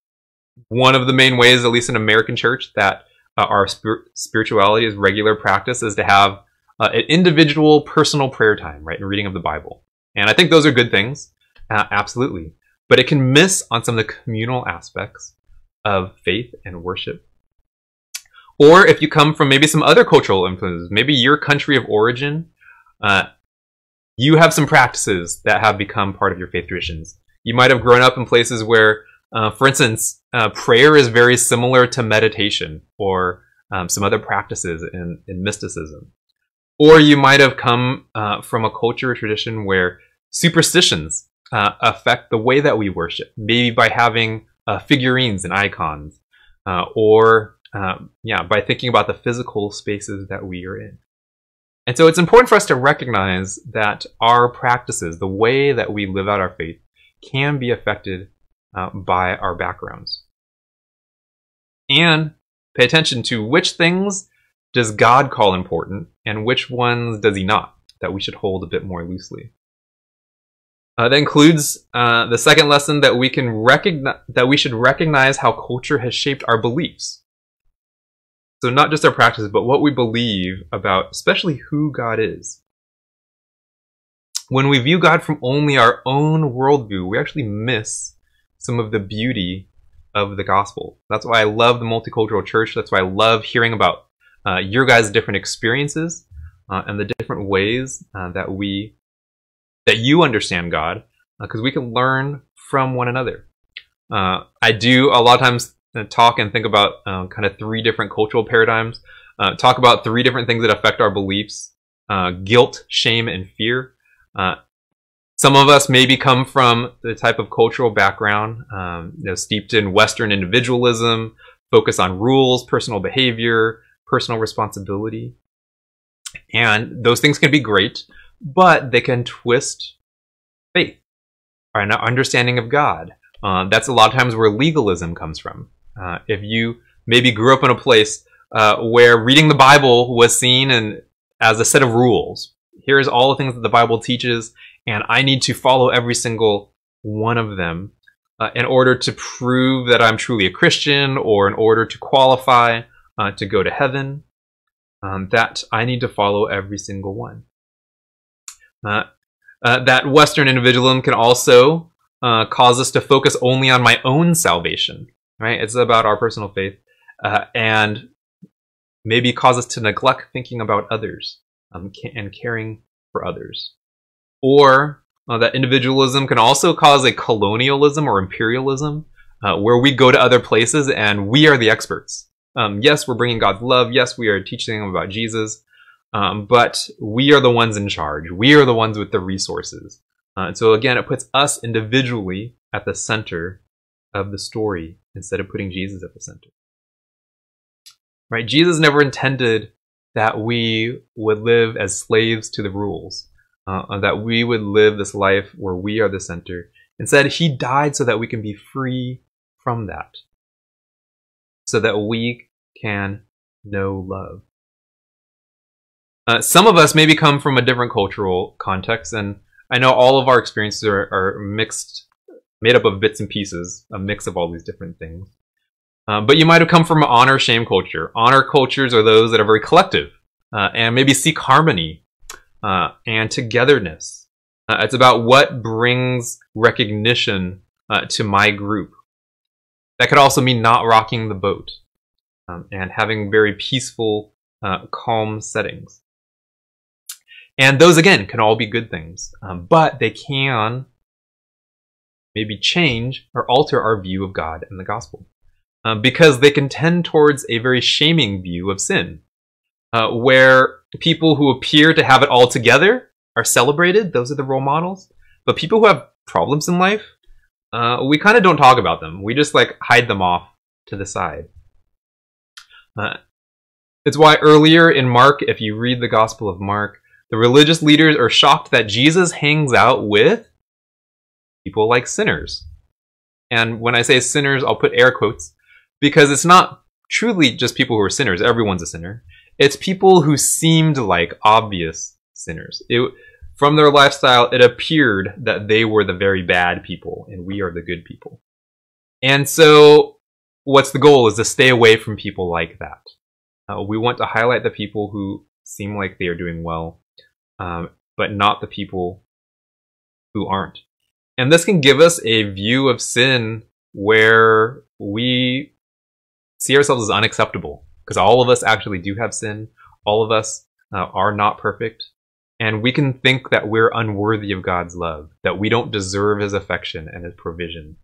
one of the main ways, at least in American church, that uh, our spir- spirituality is regular practice is to have uh, an individual personal prayer time, right, and reading of the Bible. And I think those are good things, absolutely. But it can miss on some of the communal aspects of faith and worship. Or if you come from maybe some other cultural influences, maybe your country of origin, uh, you have some practices that have become part of your faith traditions. You might have grown up in places where, uh, for instance, uh, prayer is very similar to meditation or um, some other practices in, in mysticism. Or you might have come uh, from a culture or tradition where superstitions uh, affect the way that we worship, maybe by having uh, figurines and icons, uh, or um, yeah, by thinking about the physical spaces that we are in. And so it's important for us to recognize that our practices, the way that we live out our faith, can be affected uh, by our backgrounds. And pay attention to which things does God call important and which ones does he not, that we should hold a bit more loosely. Uh, that includes uh, the second lesson that we can recognize that we should recognize how culture has shaped our beliefs. So not just our practices, but what we believe about, especially who God is. When we view God from only our own worldview, we actually miss some of the beauty of the gospel. That's why I love the multicultural church. That's why I love hearing about uh, your guys' different experiences uh, and the different ways uh, that we that you understand God, because uh, we can learn from one another. Uh, I do a lot of times uh, talk and think about kind of three different cultural paradigms. talk about three different things that affect our beliefs: guilt, shame, and fear. some of us maybe come from the type of cultural background um, you know, steeped in Western individualism, focus on rules, personal behavior, personal responsibility. And those things can be great, but they can twist faith or an understanding of God. Uh, that's a lot of times where legalism comes from. Uh, if you maybe grew up in a place uh, where reading the Bible was seen and as a set of rules, here's all the things that the Bible teaches, and I need to follow every single one of them uh, in order to prove that I'm truly a Christian or in order to qualify uh, to go to heaven, um, that I need to follow every single one. Uh, uh, that Western individualism can also uh, cause us to focus only on my own salvation, right? It's about our personal faith, uh, and maybe cause us to neglect thinking about others um, and caring for others. Or that individualism can also cause a colonialism or imperialism, where we go to other places and we are the experts. Um, yes, we're bringing God's love. Yes, we are teaching them about Jesus. Um, but we are the ones in charge. We are the ones with the resources. Uh, and so again, it puts us individually at the center of the story instead of putting Jesus at the center. Right? Jesus never intended that we would live as slaves to the rules, uh, that we would live this life where we are the center. Instead, he died so that we can be free from that, so that we can know love. Uh, some of us maybe come from a different cultural context, and I know all of our experiences are, are mixed, made up of bits and pieces, a mix of all these different things. Um, but you might have come from honor shame culture. Honor cultures are those that are very collective uh, and maybe seek harmony uh, and togetherness. Uh, it's about what brings recognition uh, to my group. That could also mean not rocking the boat um, and having very peaceful, uh, calm settings. And those, again, can all be good things, um, but they can maybe change or alter our view of God and the gospel um, because they can tend towards a very shaming view of sin, uh, where people who appear to have it all together are celebrated. Those are the role models. But people who have problems in life, uh, we kind of don't talk about them. We just like hide them off to the side. Uh, it's why earlier in Mark, if you read the Gospel of Mark, the religious leaders are shocked that Jesus hangs out with people like sinners. And when I say sinners, I'll put air quotes because it's not truly just people who are sinners. Everyone's a sinner. It's people who seemed like obvious sinners. It, from their lifestyle, it appeared that they were the very bad people and we are the good people. And so, what's the goal is to stay away from people like that. Uh, we want to highlight the people who seem like they are doing well, um, but not the people who aren't. And this can give us a view of sin where we see ourselves as unacceptable because all of us actually do have sin. All of us uh, are not perfect. And we can think that we're unworthy of God's love, that we don't deserve his affection and his provision.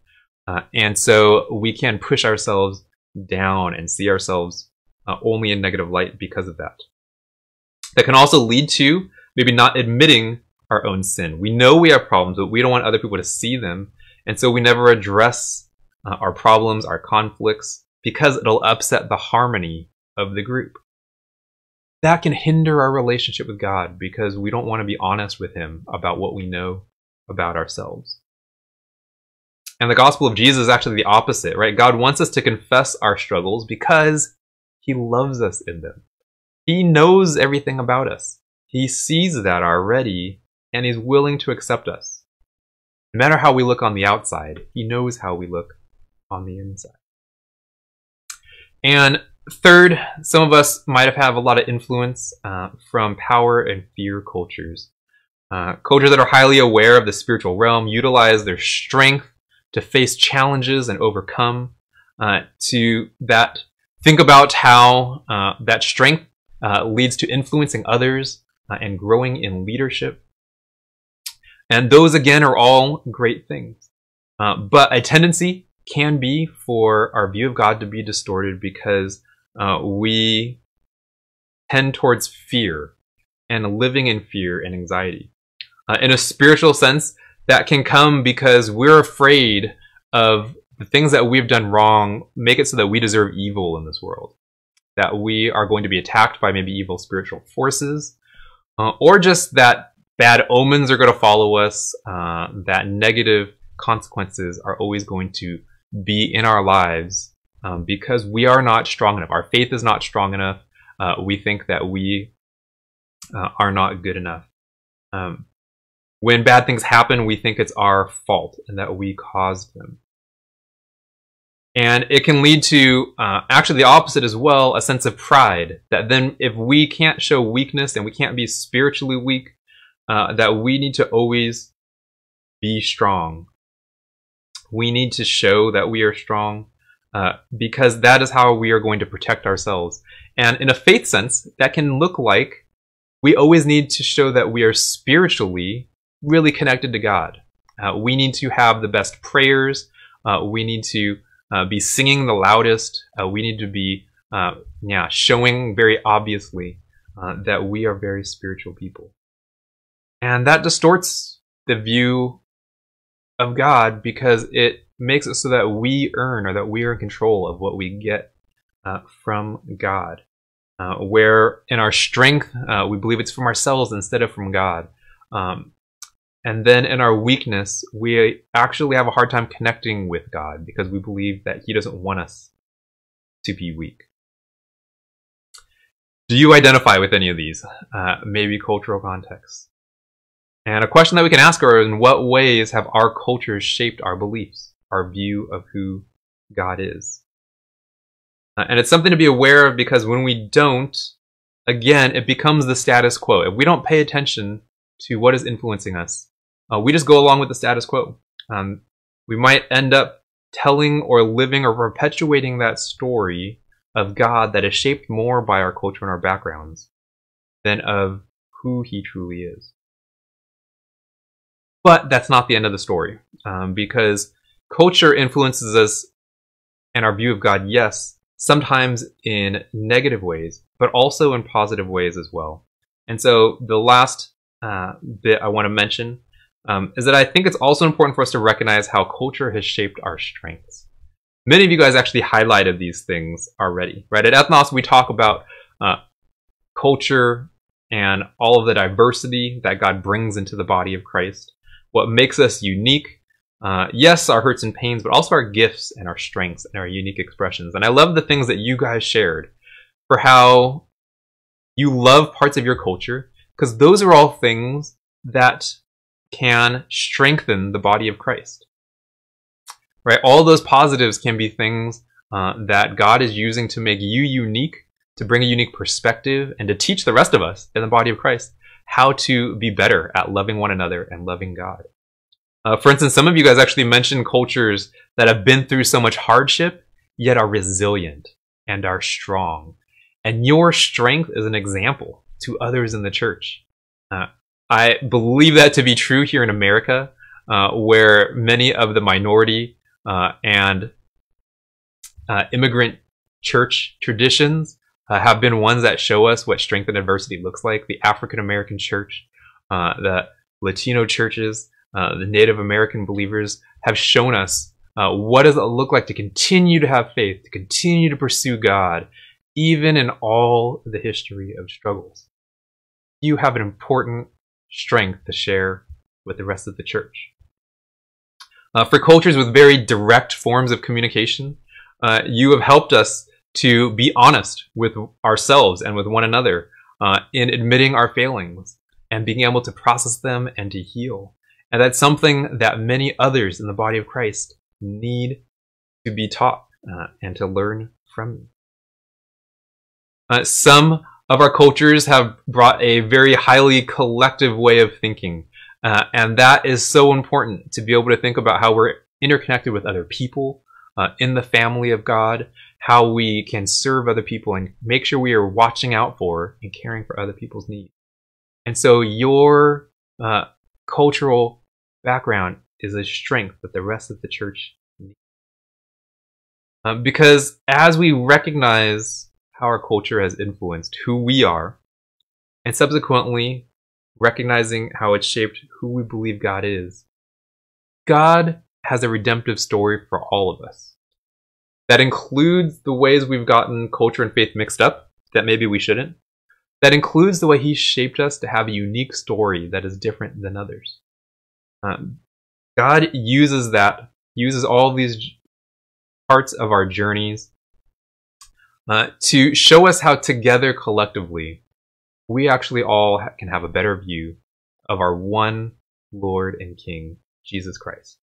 Uh, and so we can push ourselves down and see ourselves uh, only in negative light because of that. That can also lead to maybe not admitting our own sin. We know we have problems, but we don't want other people to see them. And so we never address uh, our problems, our conflicts, because it'll upset the harmony of the group. That can hinder our relationship with God because we don't want to be honest with Him about what we know about ourselves. And the gospel of Jesus is actually the opposite, right? God wants us to confess our struggles because He loves us in them. He knows everything about us. He sees that already and He's willing to accept us. No matter how we look on the outside, He knows how we look on the inside. And third, some of us might have had a lot of influence uh, from power and fear cultures. Uh, cultures that are highly aware of the spiritual realm utilize their strength to face challenges and overcome. Uh, to that, think about how uh, that strength uh, leads to influencing others uh, and growing in leadership. And those, again, are all great things. but a tendency can be for our view of God to be distorted because uh, we tend towards fear and living in fear and anxiety. Uh, in a spiritual sense, that can come because we're afraid of the things that we've done wrong make it so that we deserve evil in this world. That we are going to be attacked by maybe evil spiritual forces, uh, or just that bad omens are going to follow us, uh, that negative consequences are always going to be in our lives um, because we are not strong enough. Our faith is not strong enough. Uh, we think that we uh, are not good enough. Um, when bad things happen, we think it's our fault and that we caused them. And it can lead to uh, actually the opposite as well a sense of pride. That then, if we can't show weakness and we can't be spiritually weak, uh, that we need to always be strong We need to show that we are strong uh, because that is how we are going to protect ourselves. And in a faith sense, that can look like we always need to show that we are spiritually really connected to God. Uh, we need to have the best prayers. Uh, we need to uh, be singing the loudest. Uh, we need to be, uh, yeah, showing very obviously uh, that we are very spiritual people. And that distorts the view of God because it makes it so that we earn or that we are in control of what we get uh, from God. Uh, where in our strength, we believe it's from ourselves instead of from God. Um, and then in our weakness, we actually have a hard time connecting with God because we believe that He doesn't want us to be weak. Do you identify with any of these? Uh, maybe cultural contexts. And a question that we can ask are in what ways have our cultures shaped our beliefs, our view of who God is? Uh, and it's something to be aware of because when we don't, again, it becomes the status quo. If we don't pay attention to what is influencing us, uh, we just go along with the status quo. Um, we might end up telling or living or perpetuating that story of God that is shaped more by our culture and our backgrounds than of who He truly is. But that's not the end of the story, um, because culture influences us and our view of God, yes, sometimes in negative ways, but also in positive ways as well. And so the last uh, bit I want to mention um, is that I think it's also important for us to recognize how culture has shaped our strengths. Many of you guys actually highlighted these things already, right? At Ethnos, we talk about uh, culture and all of the diversity that God brings into the body of Christ what makes us unique. Uh, yes, our hurts and pains, but also our gifts and our strengths and our unique expressions. And I love the things that you guys shared for how you love parts of your culture, because those are all things that can strengthen the body of Christ. Right? All those positives can be things uh, that God is using to make you unique, to bring a unique perspective, and to teach the rest of us in the body of Christ how to be better at loving one another and loving God. Uh, for instance, some of you guys actually mentioned cultures that have been through so much hardship, yet are resilient and are strong. And your strength is an example to others in the church. Uh, I believe that to be true here in America, uh, where many of the minority uh, and uh, immigrant church traditions uh, have been ones that show us what strength and adversity looks like. The African American church, uh, the Latino churches, uh, the Native American believers have shown us what does it look like to continue to have faith, to continue to pursue God, even in all the history of struggles. You have an important strength to share with the rest of the church. Uh, for cultures with very direct forms of communication, uh, you have helped us to be honest with ourselves and with one another uh, in admitting our failings and being able to process them and to heal. And that's something that many others in the body of Christ need to be taught uh, and to learn from. Uh, some of our cultures have brought a very highly collective way of thinking. Uh, and that is so important to be able to think about how we're interconnected with other people uh, in the family of God, how we can serve other people and make sure we are watching out for and caring for other people's needs. And so your uh, cultural background is a strength that the rest of the church needs. Um, because as we recognize our culture has influenced who we are, and subsequently recognizing how it shaped who we believe God is, God has a redemptive story for all of us that includes the ways we've gotten culture and faith mixed up that maybe we shouldn't. That includes the way He shaped us to have a unique story that is different than others. Um, God uses that, uses all these parts of our journeys uh, to show us how together collectively we actually all can have a better view of our one Lord and King, Jesus Christ.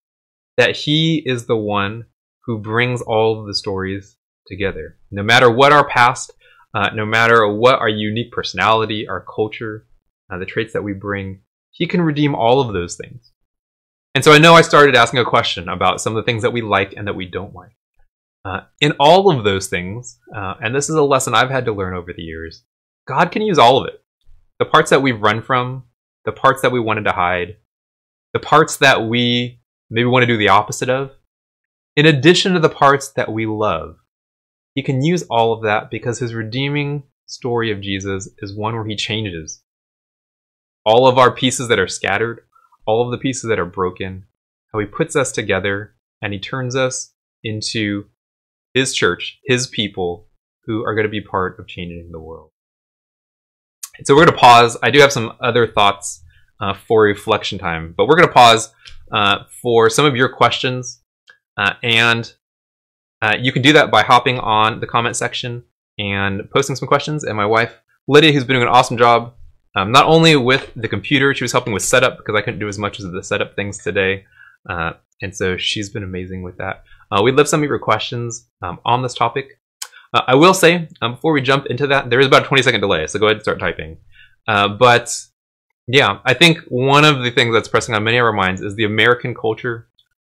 That He is the one who brings all the stories together. No matter what our past, uh, no matter what our unique personality, our culture, uh, the traits that we bring, he can redeem all of those things. And so I know I started asking a question about some of the things that we like and that we don't like. Uh, in all of those things, uh, and this is a lesson I've had to learn over the years, God can use all of it. The parts that we've run from, the parts that we wanted to hide, the parts that we maybe want to do the opposite of, in addition to the parts that we love. He can use all of that because his redeeming story of Jesus is one where he changes all of our pieces that are scattered, all of the pieces that are broken, how he puts us together and he turns us into his church, his people who are going to be part of changing the world. And so we're going to pause. I do have some other thoughts uh, for reflection time, but we're going to pause uh, for some of your questions. Uh, and uh, you can do that by hopping on the comment section and posting some questions. And my wife, Lydia, who's been doing an awesome job, um, not only with the computer, she was helping with setup because I couldn't do as much as the setup things today. Uh, and so she's been amazing with that. Uh, we'd love some of your questions um, on this topic. Uh, I will say, um, before we jump into that, there is about a 20 second delay, so go ahead and start typing. Uh, but yeah, I think one of the things that's pressing on many of our minds is the American culture.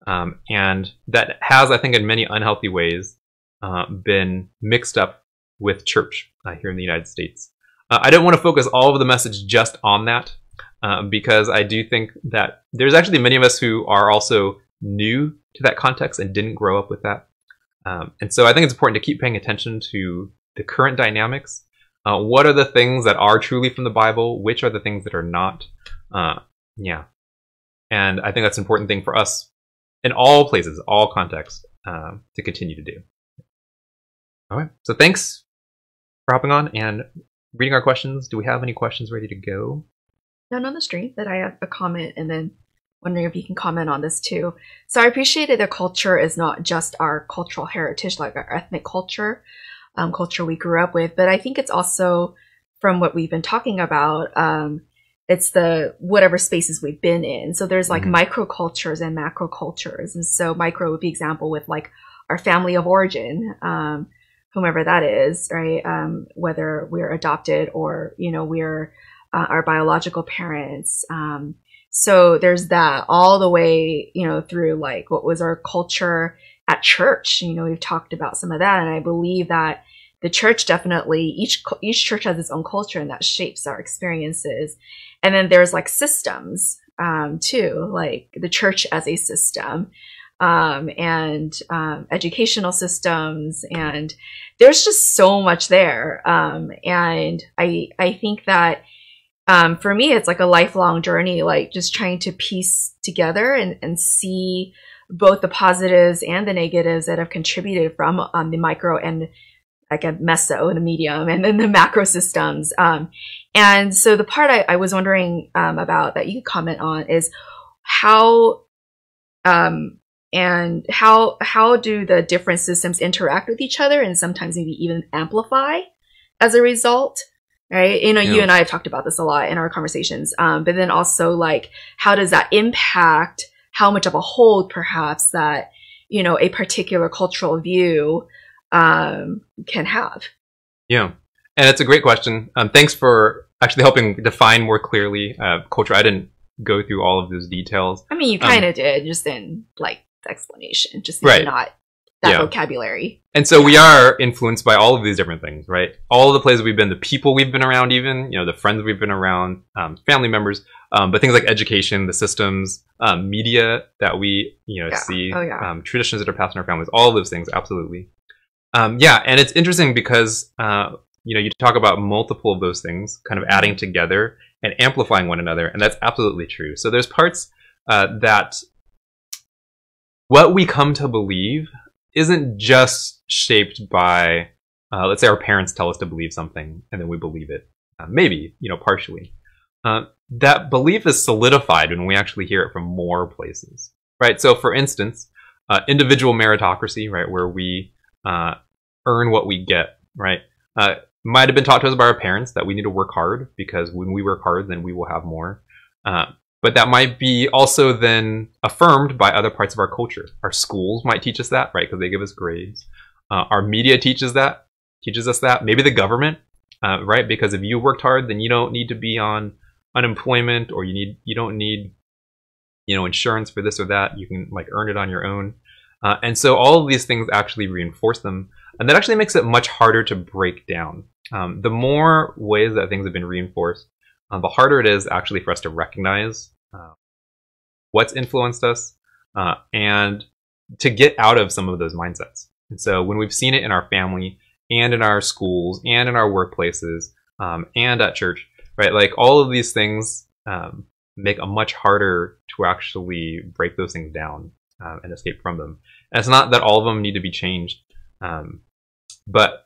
Um, and that has, I think, in many unhealthy ways, uh, been mixed up with church uh, here in the United States. Uh, I don't want to focus all of the message just on that because I do think that there's actually many of us who are also new to that context and didn't grow up with that. Um, and so I think it's important to keep paying attention to the current dynamics. Uh, what are the things that are truly from the Bible? Which are the things that are not? Uh, yeah. And I think that's an important thing for us in all places, all contexts, um, to continue to do. All right. So thanks for hopping on and reading our questions. Do we have any questions ready to go? None on the stream, but I have a comment and then wondering if you can comment on this too. So I appreciate that the culture is not just our cultural heritage, like our ethnic culture, um, culture we grew up with, but I think it's also from what we've been talking about. Um, it's the whatever spaces we've been in. So there's like Mhm. micro cultures and macro cultures, and so micro would be example with like our family of origin, um, whomever that is, right? Um, whether we're adopted or you know we're uh, our biological parents. Um, so there's that all the way, you know, through like what was our culture at church. You know, we've talked about some of that, and I believe that the church definitely each each church has its own culture, and that shapes our experiences. And then there's like systems um, too, like the church as a system, um, and um, educational systems, and there's just so much there. Um, and I I think that um, for me, it's like a lifelong journey, like just trying to piece together and, and see both the positives and the negatives that have contributed from um, the micro and like a meso, the medium, and then the macro systems. Um, and so the part I, I was wondering um, about that you could comment on is how um, and how how do the different systems interact with each other and sometimes maybe even amplify as a result right you know you and i have talked about this a lot in our conversations um, but then also like how does that impact how much of a hold perhaps that you know a particular cultural view um, can have Yeah, and it's a great question. Um, thanks for actually helping define more clearly uh, culture. I didn't go through all of those details. i mean you Um, kind of did just in like the explanation just Right. not that Yeah. vocabulary And so we are influenced by all of these different things, right? All of the places we've been, the people we've been around, even you know, the friends we've been around, um, family members, um, but things like education, the systems, um, media that we you know Yeah. see, Oh, yeah. um, traditions that are passed in our families, all of those things, absolutely. Um, yeah, and it's interesting because uh, you know you talk about multiple of those things kind of adding together and amplifying one another, and that's absolutely true. So there's parts uh, that what we come to believe isn't just shaped by, uh, let's say, our parents tell us to believe something and then we believe it. Uh, maybe, you know, partially. Uh, that belief is solidified when we actually hear it from more places, right? So, for instance, uh, individual meritocracy, right, where we uh, earn what we get, right, uh, might have been taught to us by our parents that we need to work hard because when we work hard, then we will have more. Uh, but that might be also then affirmed by other parts of our culture. Our schools might teach us that, right? Because they give us grades. Uh, our media teaches that, teaches us that. Maybe the government, uh, right? Because if you worked hard, then you don't need to be on unemployment, or you need you don't need you know, insurance for this or that. You can like earn it on your own. Uh, and so all of these things actually reinforce them. And that actually makes it much harder to break down. Um, the more ways that things have been reinforced, uh, the harder it is actually for us to recognize uh, what's influenced us uh, and to get out of some of those mindsets. And so when we've seen it in our family and in our schools and in our workplaces um, and at church, right? Like all of these things um, make it much harder to actually break those things down um, and escape from them. And it's not that all of them need to be changed, um, but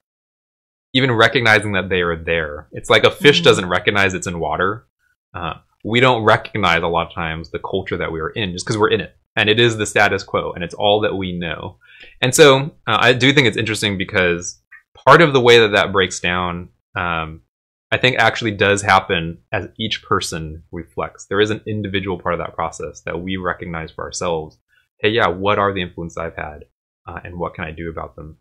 even recognizing that they are there. It's like a fish Mhm. doesn't recognize it's in water. Uh, we don't recognize a lot of times the culture that we are in just because we're in it. And it is the status quo and it's all that we know. And so uh, I do think it's interesting because part of the way that that breaks down, um, I think actually does happen as each person reflects. There is an individual part of that process that we recognize for ourselves. Hey, yeah, what are the influences I've had, uh, and what can I do about them?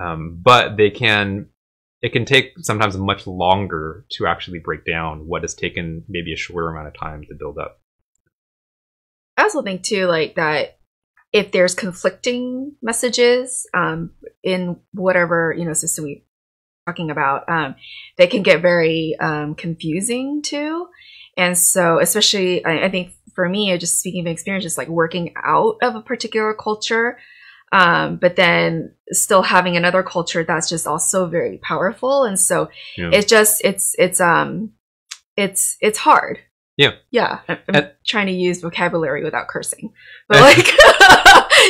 Um, but they can, it can take sometimes much longer to actually break down what has taken maybe a shorter amount of time to build up. I also think too, like that if there's conflicting messages um, in whatever you know system we're talking about, um, they can get very um, confusing too. And so, especially, I, I think for me, just speaking of experience, just like working out of a particular culture, um, but then still having another culture that's just also very powerful. And so, Yeah. it's just it's it's um it's it's hard. Yeah. Yeah. I'm, I'm trying to use vocabulary without cursing, but like, (laughs) (laughs)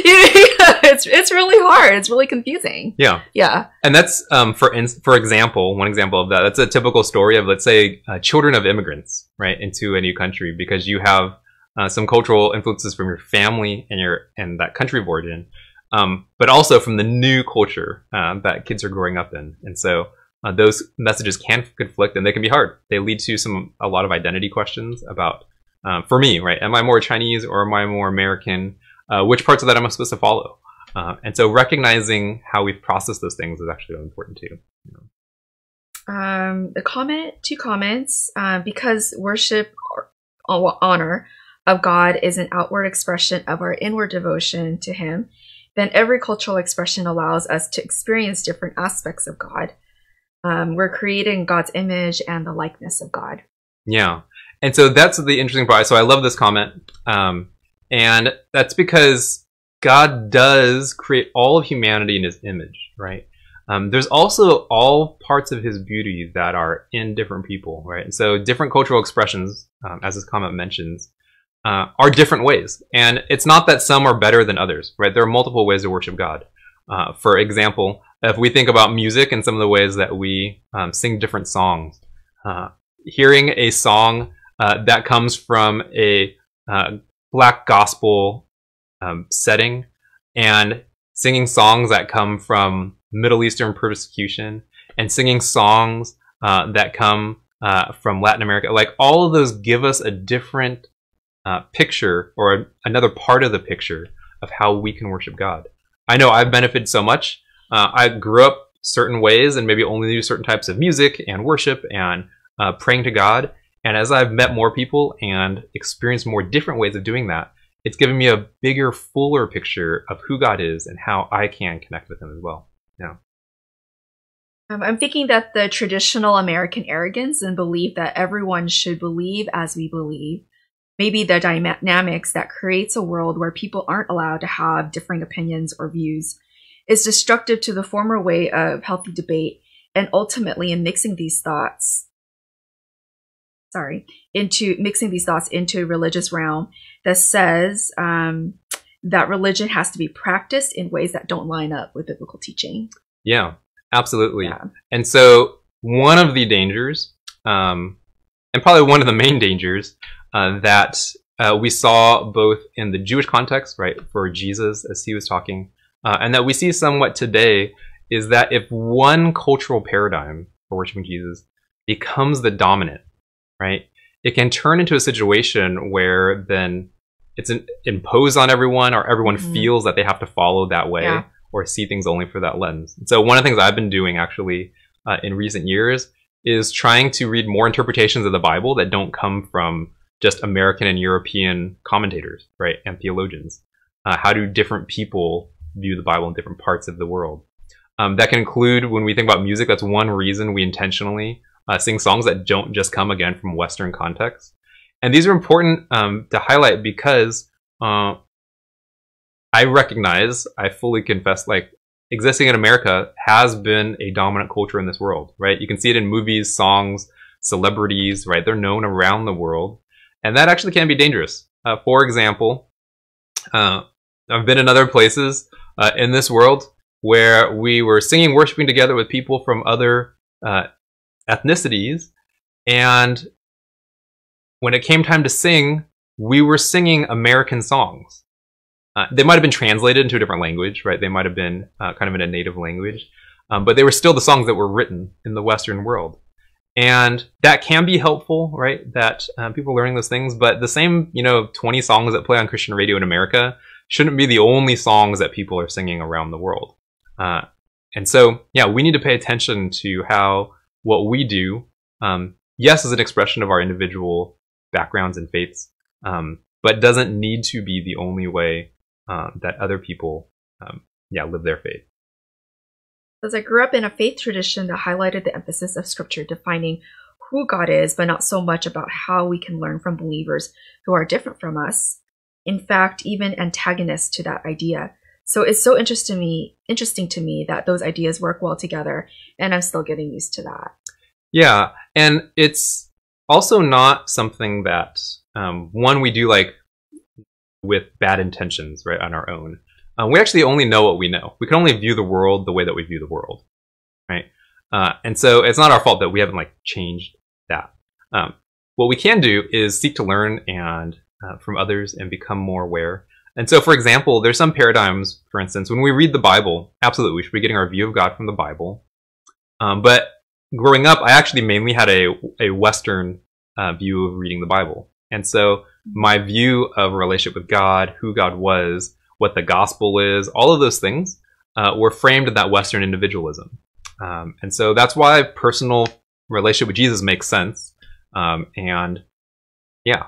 it's it's really hard. It's really confusing. Yeah. Yeah. And that's, um, for in, for example, one example of that. That's a typical story of, let's say, uh, children of immigrants, right, into a new country because you have uh, some cultural influences from your family and your and that country of origin, um, but also from the new culture uh, that kids are growing up in. And so uh, those messages can conflict and they can be hard. They lead to some a lot of identity questions about, um, for me, right? Am I more Chinese or am I more American? Uh, which parts of that am I supposed to follow? Uh, and so recognizing how we process those things is actually really important too. Um, the comment, two comments, uh, because worship or or honor of God is an outward expression of our inward devotion to Him, then every cultural expression allows us to experience different aspects of God. Um, we're creating God's image and the likeness of God. Yeah. And so that's the interesting part. So I love this comment. Um, and that's because God does create all of humanity in his image, right? Um, there's also all parts of his beauty that are in different people, right? And so different cultural expressions, um, as this comment mentions, uh, are different ways. And it's not that some are better than others, right? There are multiple ways to worship God. Uh, for example, if we think about music and some of the ways that we um, sing different songs, uh, hearing a song uh, that comes from a uh, black gospel um, setting and singing songs that come from Middle Eastern persecution and singing songs uh, that come from Latin America, like all of those give us a different uh, picture or another part of the picture of how we can worship God. I know I've benefited so much. Uh, I grew up certain ways and maybe only do certain types of music and worship and uh, praying to God. And as I've met more people and experienced more different ways of doing that, it's given me a bigger, fuller picture of who God is and how I can connect with Him as well. Yeah. Um, I'm thinking that the traditional American arrogance and belief that everyone should believe as we believe, maybe the dynamics that creates a world where people aren't allowed to have differing opinions or views, is destructive to the former way of healthy debate and ultimately in mixing these thoughts sorry into mixing these thoughts into a religious realm that says um, that religion has to be practiced in ways that don't line up with biblical teaching Yeah, absolutely. Yeah. And so one of the dangers, um, and probably one of the main dangers uh, that uh, we saw both in the Jewish context, right, for Jesus as he was talking, uh, and that we see somewhat today, is that if one cultural paradigm for worshiping Jesus becomes the dominant, right, it can turn into a situation where then it's an, imposed on everyone, or everyone Mhm. feels that they have to follow that way Yeah. or see things only for that lens. And so one of the things I've been doing actually uh, in recent years is trying to read more interpretations of the Bible that don't come from just American and European commentators, right, and theologians? Uh, how do different people view the Bible in different parts of the world? Um, that can include when we think about music. That's one reason we intentionally uh, sing songs that don't just come again from Western context. And these are important um, to highlight because uh, I recognize, I fully confess, like existing in America has been a dominant culture in this world, right? You can see it in movies, songs, celebrities, right? They're known around the world. And that actually can be dangerous. Uh, for example, uh, I've been in other places uh, in this world where we were singing, worshiping together with people from other uh, ethnicities. And when it came time to sing, we were singing American songs. Uh, they might have been translated into a different language, right? They might have been uh, kind of in a native language, um, but they were still the songs that were written in the Western world. And that can be helpful, right? That um, people are learning those things, but the same, you know, 20 songs that play on Christian radio in America shouldn't be the only songs that people are singing around the world. Uh, and so, yeah, we need to pay attention to how what we do, um, yes, is an expression of our individual backgrounds and faiths, um, but doesn't need to be the only way um, that other people, um, yeah, live their faith. As I grew up in a faith tradition that highlighted the emphasis of scripture defining who God is, but not so much about how we can learn from believers who are different from us. In fact, even antagonists to that idea. So it's so interesting to me, interesting to me that those ideas work well together, and I'm still getting used to that. Yeah, and it's also not something that um, one we do like with bad intentions, right, on our own. Um, we actually only know what we know. We can only view the world the way that we view the world, right? Uh, and so it's not our fault that we haven't like changed that. Um, what we can do is seek to learn and uh, from others and become more aware. And so, for example, there's some paradigms. For instance, when we read the Bible, absolutely, we should be getting our view of God from the Bible. Um, but growing up, I actually mainly had a a Western uh, view of reading the Bible, and so my view of relationship with God, who God was, what the gospel is, all of those things uh, were framed in that Western individualism. Um, and so that's why personal relationship with Jesus makes sense. Um, and yeah,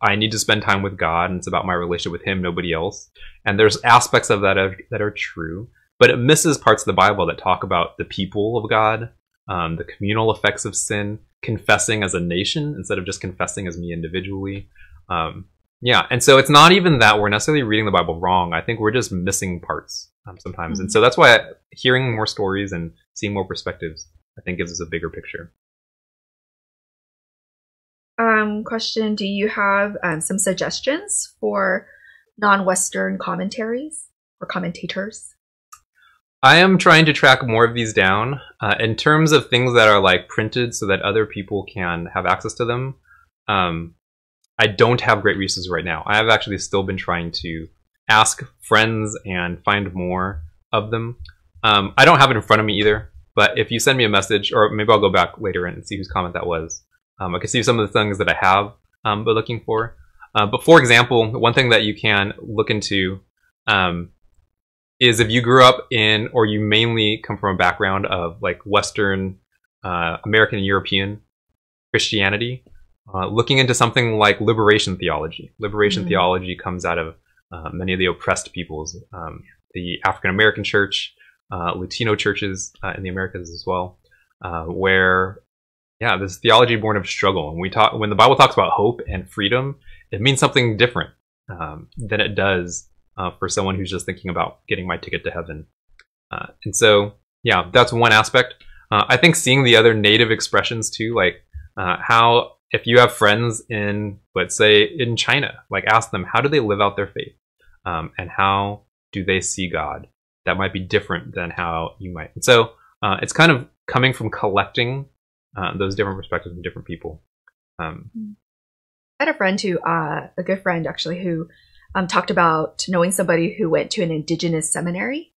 I need to spend time with God, and it's about my relationship with Him, nobody else. And there's aspects of that are, that are true, but it misses parts of the Bible that talk about the people of God, um, the communal effects of sin, confessing as a nation instead of just confessing as me individually. Um, yeah, and so it's not even that we're necessarily reading the Bible wrong. I think we're just missing parts um, sometimes, mm-hmm. and so that's why hearing more stories and seeing more perspectives, I think, gives us a bigger picture. Um, question: Do you have um, some suggestions for non-Western commentaries or commentators? I am trying to track more of these down uh, in terms of things that are like printed so that other people can have access to them. Um, I don't have great resources right now. I have actually still been trying to ask friends and find more of them. Um, I don't have it in front of me either, but if you send me a message, or maybe I'll go back later and see whose comment that was. Um, I can see some of the things that I have um, been looking for. Uh, but for example, one thing that you can look into um, is if you grew up in, or you mainly come from a background of like Western, uh, American, and European Christianity, uh, looking into something like liberation theology. Liberation mm-hmm. theology comes out of uh, many of the oppressed peoples, um, the African American church, uh, Latino churches uh, in the Americas as well, uh, where yeah, this theology born of struggle. And we talk when the Bible talks about hope and freedom, it means something different um, than it does uh, for someone who's just thinking about getting my ticket to heaven. and so yeah, that's one aspect. I think seeing the other native expressions too, like how if you have friends in, let's say, in China, like ask them, how do they live out their faith? Um, and how do they see God? That might be different than how you might. And so uh, it's kind of coming from collecting uh, those different perspectives from different people. Um, I had a friend who, uh, a good friend actually, who um, talked about knowing somebody who went to an indigenous seminary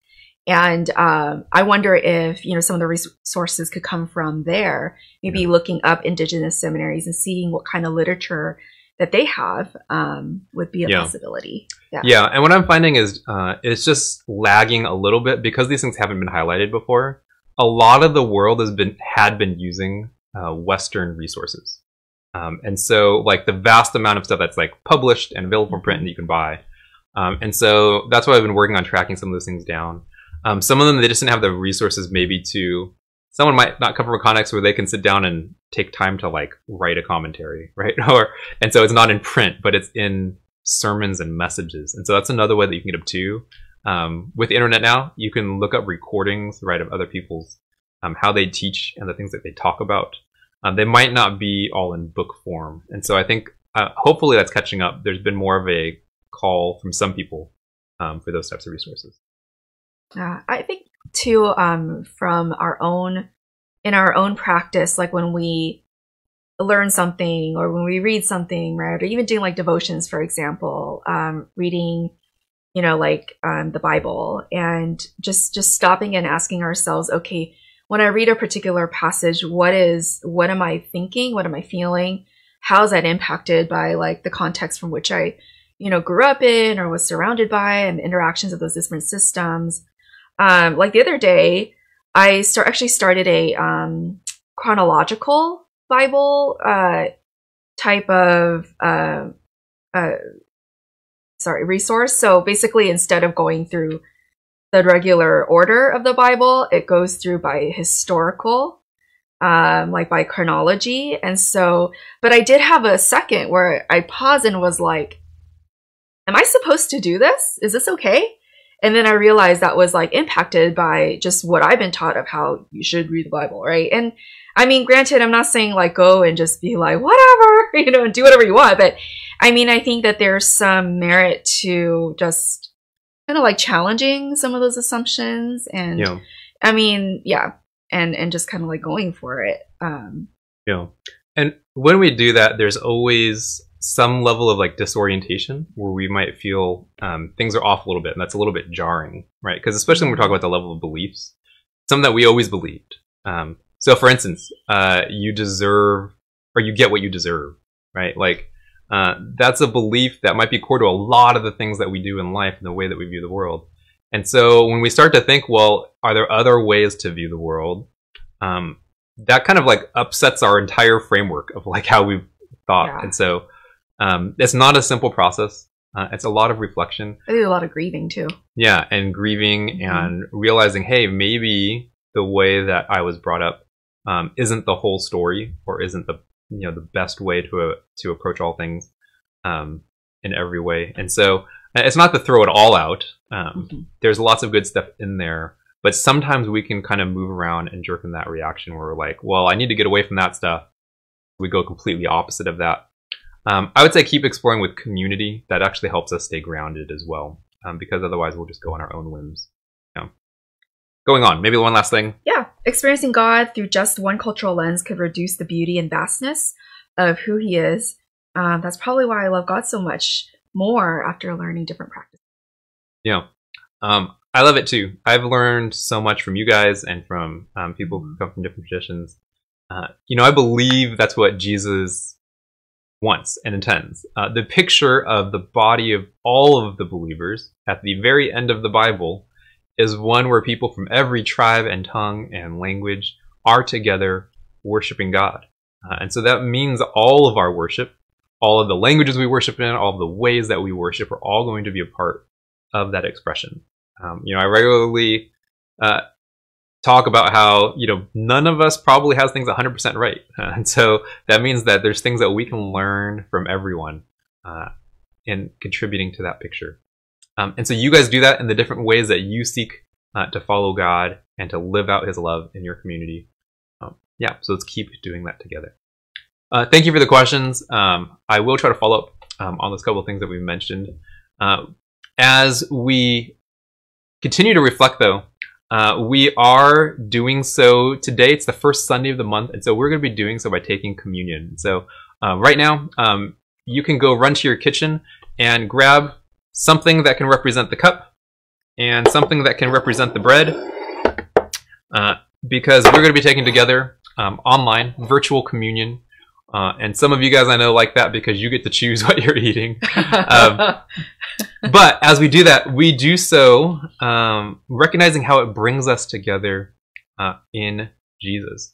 and um, I wonder if you know some of the resources could come from there. Maybe yeah. looking up indigenous seminaries and seeing what kind of literature that they have um, would be a yeah. possibility. Yeah. yeah, and what I'm finding is uh, it's just lagging a little bit because these things haven't been highlighted before. A lot of the world has been had been using uh, Western resources, Um, and so, like the vast amount of stuff that's like published and available for print and that you can buy. Um, and so that's why I've been working on tracking some of those things down. Um, some of them they just didn't have the resources maybe to. Someone might not come from a context where they can sit down and take time to like write a commentary, (laughs) right? or and so it's not in print, but it's in sermons and messages. And so that's another way that you can get up to. Um, with the internet now, you can look up recordings, right, of other people's um, how they teach and the things that they talk about. Um, they might not be all in book form, and so I think uh, hopefully that's catching up. There's been more of a call from some people um, for those types of resources. Yeah, I think too um, from our own in our own practice, like when we learn something or when we read something, right, or even doing like devotions, for example, um, reading, you know, like um, the Bible, and just just stopping and asking ourselves, okay, when I read a particular passage, what is what am I thinking? What am I feeling? How is that impacted by like the context from which I, you know, grew up in or was surrounded by, and interactions of those different systems? Um, like the other day, I start actually started a um, chronological Bible uh, type of uh, uh, sorry resource. So basically, instead of going through the regular order of the Bible, it goes through by historical, um, like by chronology. And so, but I did have a second where I paused and was like, "Am I supposed to do this? Is this okay?" And then I realized that was like impacted by just what I've been taught of how you should read the Bible, right? And I mean, granted, I'm not saying like go and just be like, whatever, (laughs) you know, and do whatever you want. But I mean, I think that there's some merit to just kind of like challenging some of those assumptions. And Yeah, I mean, yeah. And, and just kind of like going for it. Um, yeah. And when we do that, there's always some level of like disorientation where we might feel um, things are off a little bit, and that's a little bit jarring, right? Because especially when we're talking about the level of beliefs, something that we always believed. Um, so, for instance, uh, you deserve or you get what you deserve, right? Like uh, that's a belief that might be core to a lot of the things that we do in life and the way that we view the world. And so, when we start to think, well, are there other ways to view the world? Um, that kind of like upsets our entire framework of like how we've thought. Yeah. And so, um, it's not a simple process. Uh, it's a lot of reflection. I do a lot of grieving too. Yeah, and grieving Mhm. and realizing, hey, maybe the way that I was brought up um, isn't the whole story, or isn't the you know the best way to uh, to approach all things um, in every way. And so uh, it's not to throw it all out. Um, Mhm. There's lots of good stuff in there, but sometimes we can kind of move around and jerk in that reaction where we're like, well, I need to get away from that stuff. We go completely opposite of that. Um, I would say keep exploring with community. That actually helps us stay grounded as well, um, because otherwise we'll just go on our own whims. Yeah. Going on, maybe one last thing. Yeah, experiencing God through just one cultural lens could reduce the beauty and vastness of who He is. Um, that's probably why I love God so much more after learning different practices. Yeah. Um, I love it too. I've learned so much from you guys and from um, people who come from different traditions. Uh, you know, I believe that's what Jesus wants and intends. Uh, the picture of the body of all of the believers at the very end of the Bible is one where people from every tribe and tongue and language are together worshiping God. Uh, and so that means all of our worship, all of the languages we worship in, all of the ways that we worship are all going to be a part of that expression. Um, you know, I regularly uh, talk about how you know none of us probably has things 100% right, (laughs) and so that means that there's things that we can learn from everyone uh, in contributing to that picture. Um, and so you guys do that in the different ways that you seek uh, to follow God and to live out His love in your community. Um, yeah, so let's keep doing that together. Uh, thank you for the questions. Um, I will try to follow up um, on those couple of things that we mentioned. Uh, as we continue to reflect, though, uh, we are doing so today. It's the first Sunday of the month, and so we're going to be doing so by taking communion. So, uh, right now, um, you can go run to your kitchen and grab something that can represent the cup and something that can represent the bread, uh, because we're going to be taking together um, online virtual communion. Uh, and some of you guys I know like that because you get to choose (laughs) what you're eating. (laughs) Um, but as we do that, we do so um, recognizing how it brings us together uh, in Jesus.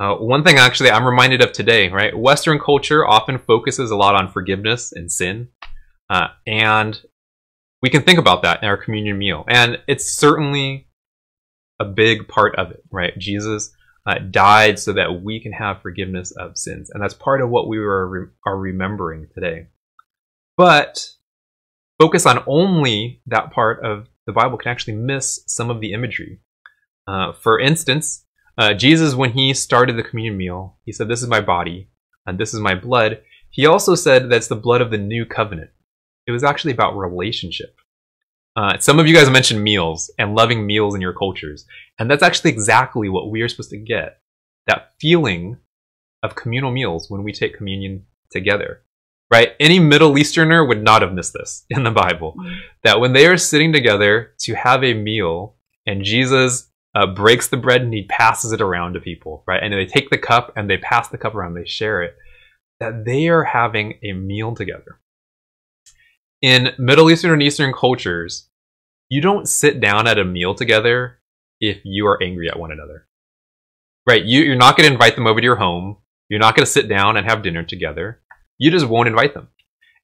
Uh, one thing actually I'm reminded of today, right? Western culture often focuses a lot on forgiveness and sin. Uh, and we can think about that in our communion meal. And it's certainly a big part of it, right? Jesus uh, died so that we can have forgiveness of sins. And that's part of what we are remembering today. But focus on only that part of the Bible can actually miss some of the imagery. Uh, for instance, uh, Jesus, when he started the communion meal, he said, This is my body and this is my blood. He also said that's the blood of the new covenant. It was actually about relationship. Uh, some of you guys mentioned meals and loving meals in your cultures. And that's actually exactly what we are supposed to get that feeling of communal meals when we take communion together. Right? Any Middle Easterner would not have missed this in the Bible. That when they are sitting together to have a meal and Jesus uh, breaks the bread and he passes it around to people, right? And they take the cup and they pass the cup around, they share it, that they are having a meal together. In Middle Eastern and Eastern cultures, you don't sit down at a meal together if you are angry at one another. Right? You, you're not going to invite them over to your home. You're not going to sit down and have dinner together. You just won't invite them.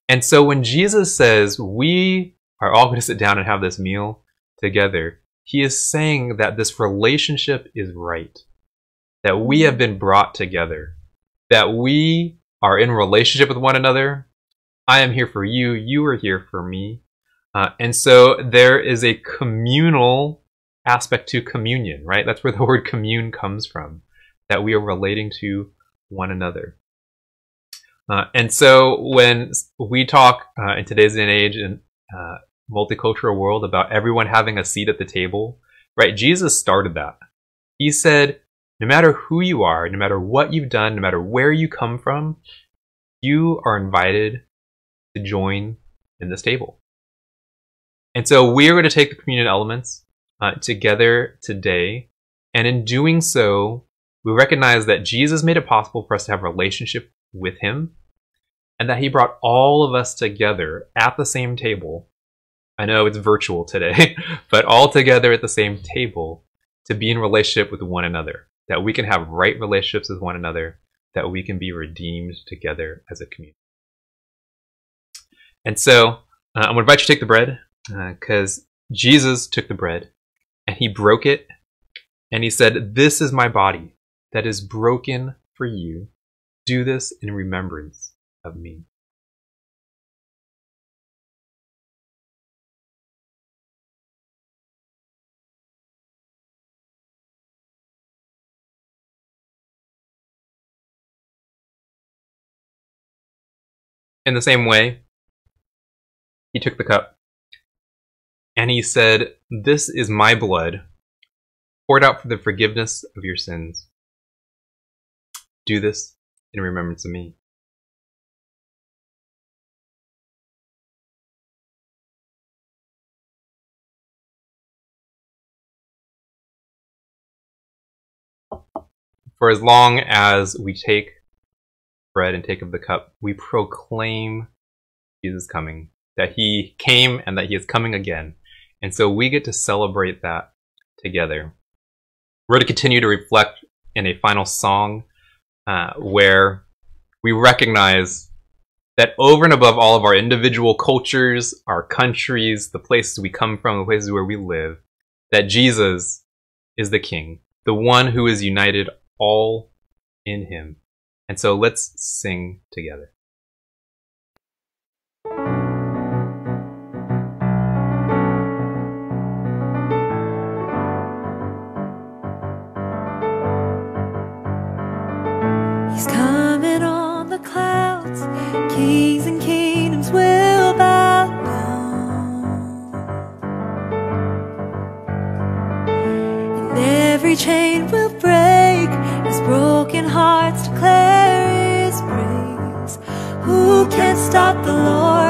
And so when Jesus says we are all going to sit down and have this meal together, he is saying that this relationship is right. That we have been brought together. That we are in relationship with one another. I am here for you. You are here for me. Uh, and so there is a communal aspect to communion, right? That's where the (laughs) word commune comes from, that we are relating to one another. Uh, and so when we talk uh, in today's day and age in uh, multicultural world about everyone having a seat at the table, right? Jesus started that. He said, no matter who you are, no matter what you've done, no matter where you come from, you are invited to join in this table. And so we are going to take the communion elements uh, together today. And in doing so, we recognize that Jesus made it possible for us to have a relationship with him and that he brought all of us together at the same table. I know it's virtual today, (laughs) but all together at the same table to be in relationship with one another, that we can have right relationships with one another, that we can be redeemed together as a community. And so uh, I'm going to invite you to take the bread because uh, Jesus took the bread and he broke it and he said, This is my body that is broken for you. Do this in remembrance of me. In the same way, he took the cup and he said, This is my blood, poured out for the forgiveness of your sins. Do this in remembrance of me. For as long as we take bread and take of the cup, we proclaim Jesus coming, that he came and that he is coming again. And so we get to celebrate that together. We're going to continue to reflect in a final song uh, where we recognize that over and above all of our individual cultures, our countries, the places we come from, the places where we live, that Jesus is the King, the one who is united all in him. And so let's sing together. Stop the Lord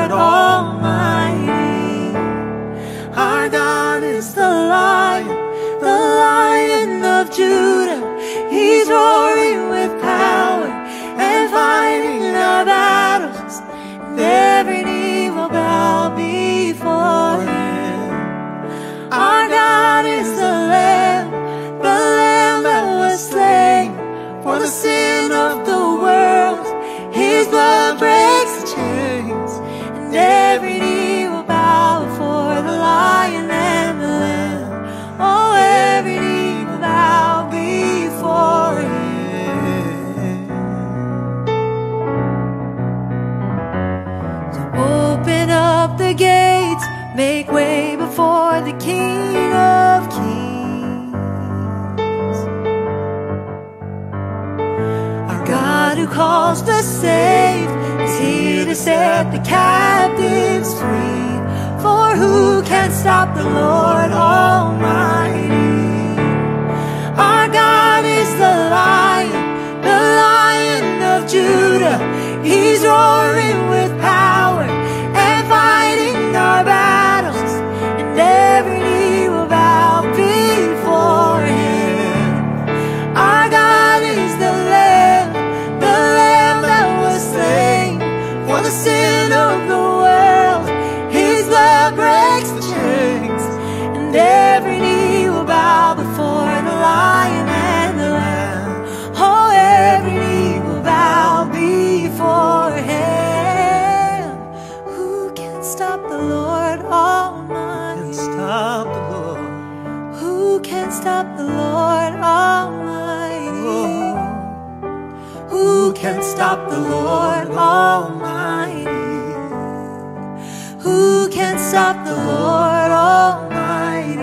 make way before the King of Kings. Our God who calls to saved is here to set the captives free. For who can stop the Lord Almighty? Our God is the lion, the lion of Judah. He's roaring can stop the Lord Almighty? Who can stop the Lord Almighty?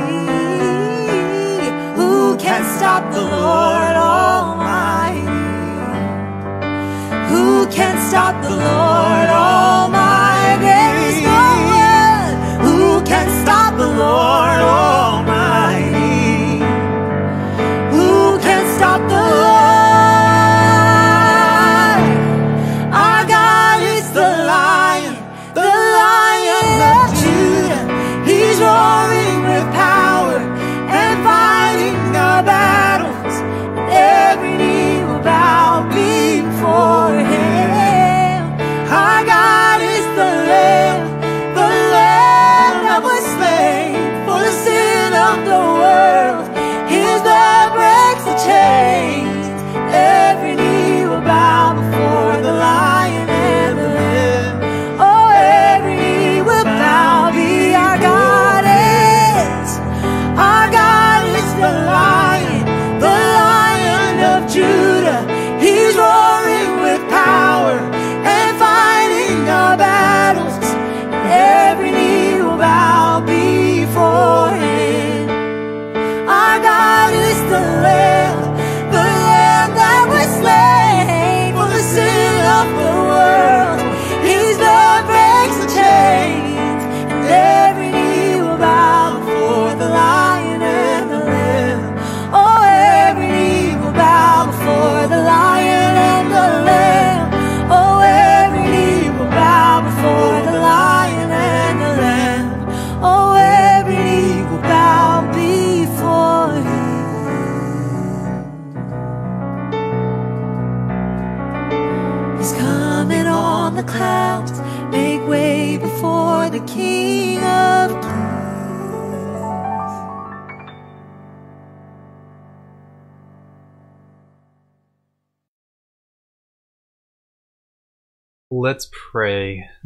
Who can stop the Lord Almighty? Who can stop the Lord Almighty? There is no one who can stop the Lord Almighty. Who can stop the Lord? He's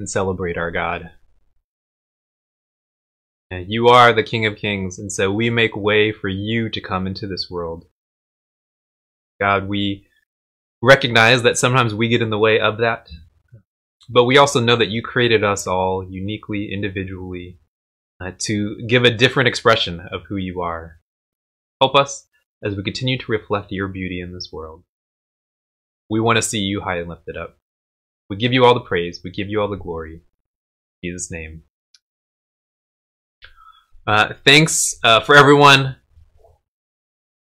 and celebrate our God. You are the King of Kings, and so we make way for you to come into this world. God, we recognize that sometimes we get in the way of that, but we also know that you created us all uniquely, individually, uh, to give a different expression of who you are. Help us as we continue to reflect your beauty in this world. We want to see you high and lifted up. We give you all the praise. We give you all the glory. In Jesus' name. Uh, thanks uh, for everyone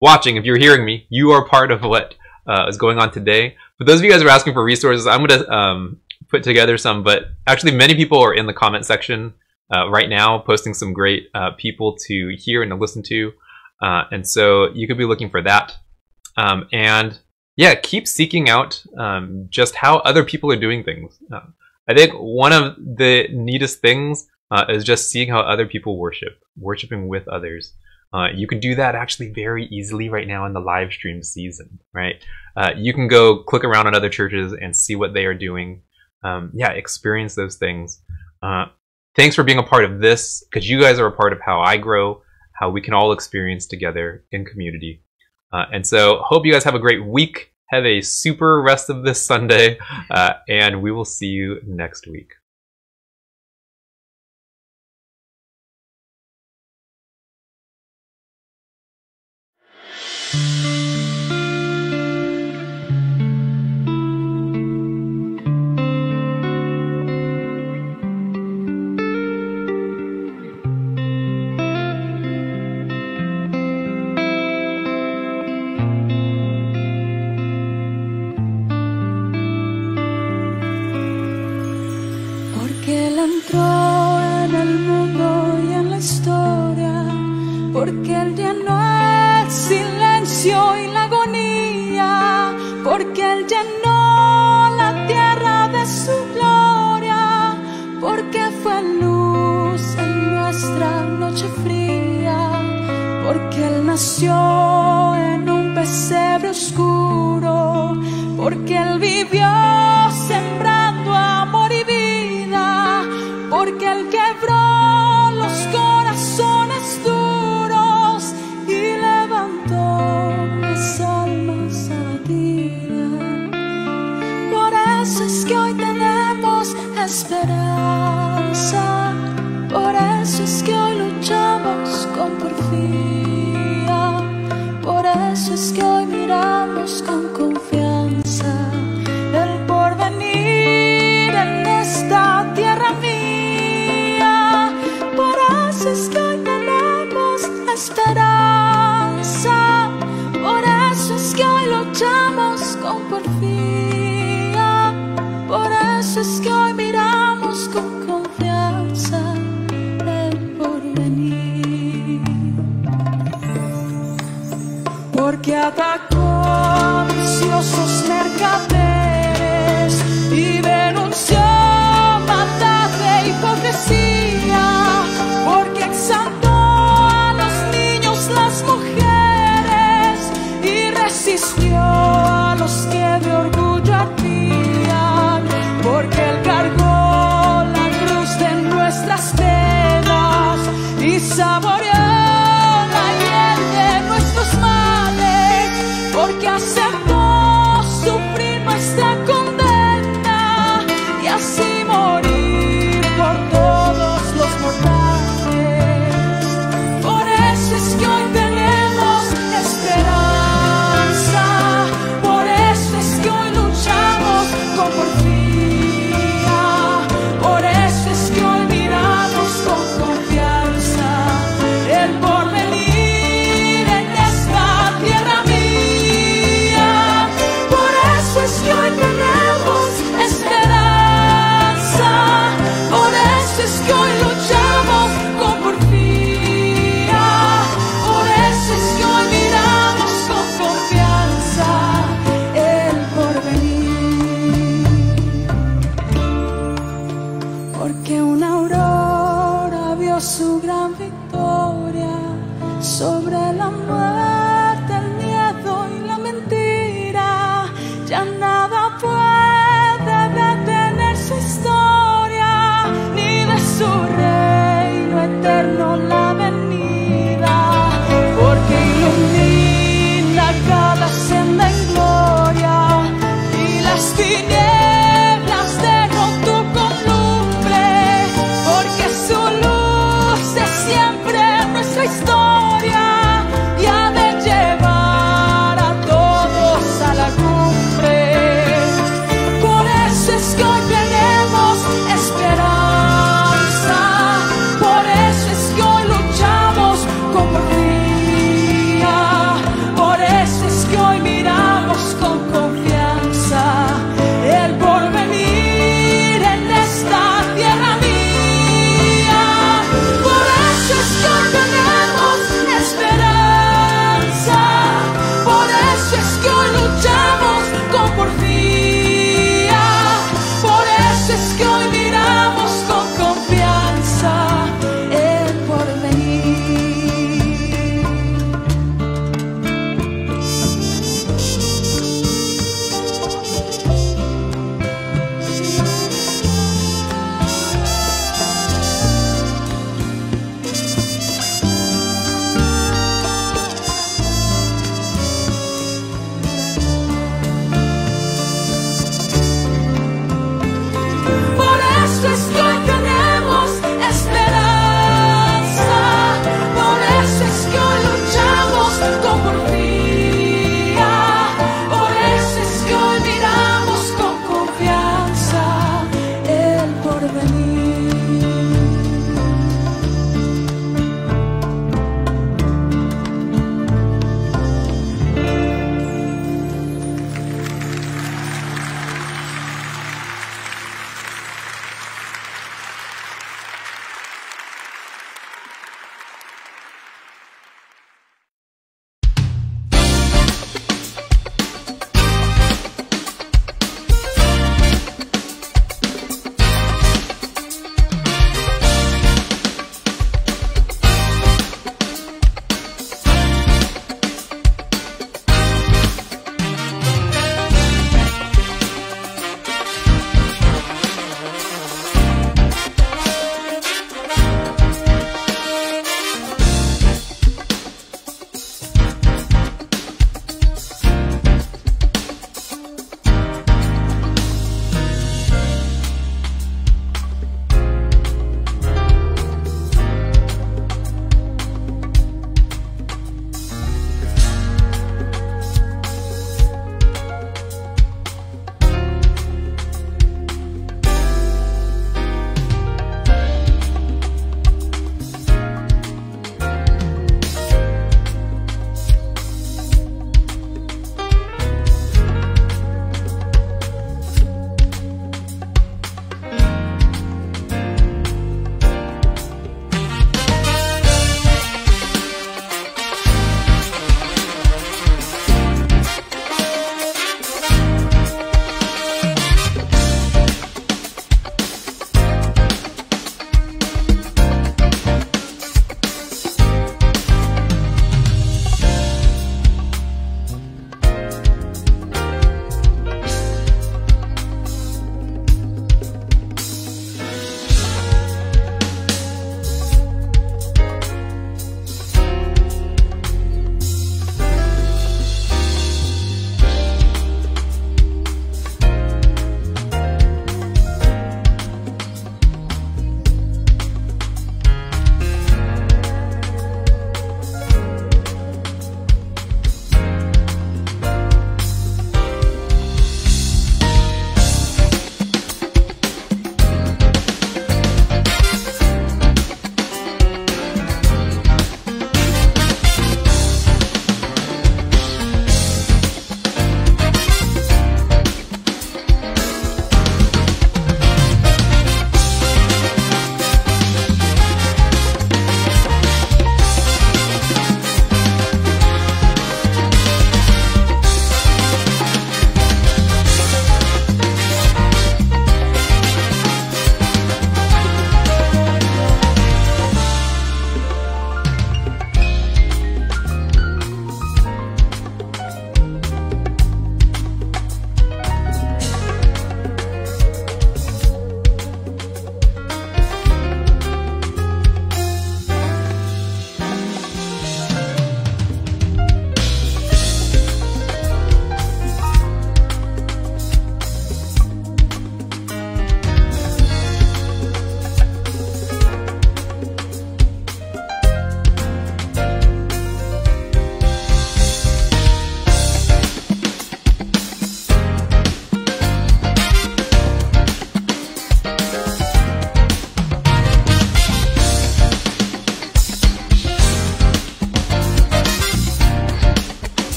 watching. If you're hearing me, you are part of what uh, is going on today. For those of you guys who are asking for resources, I'm going to um, put together some, but actually, many people are in the comment section uh, right now posting some great uh, people to hear and to listen to. Uh, and so you could be looking for that. Um, and yeah, keep seeking out um, just how other people are doing things. Uh, I think one of the neatest things uh, is just seeing how other people worship, worshiping with others. Uh, you can do that actually very easily right now in the live stream season, right? Uh, you can go click around on other churches and see what they are doing. Um, yeah, experience those things. Uh, thanks for being a part of this because you guys are a part of how I grow, how we can all experience together in community. Uh, and so, hope you guys have a great week. Have a super rest of this Sunday, uh, and we will see you next week. nació en un pesebre oscuro, porque él vivió sembrando amor y vida, porque él quebró los corazones duros y levantó las almas abatidas. Por eso es que hoy tenemos esperanza. los que hoy miramos con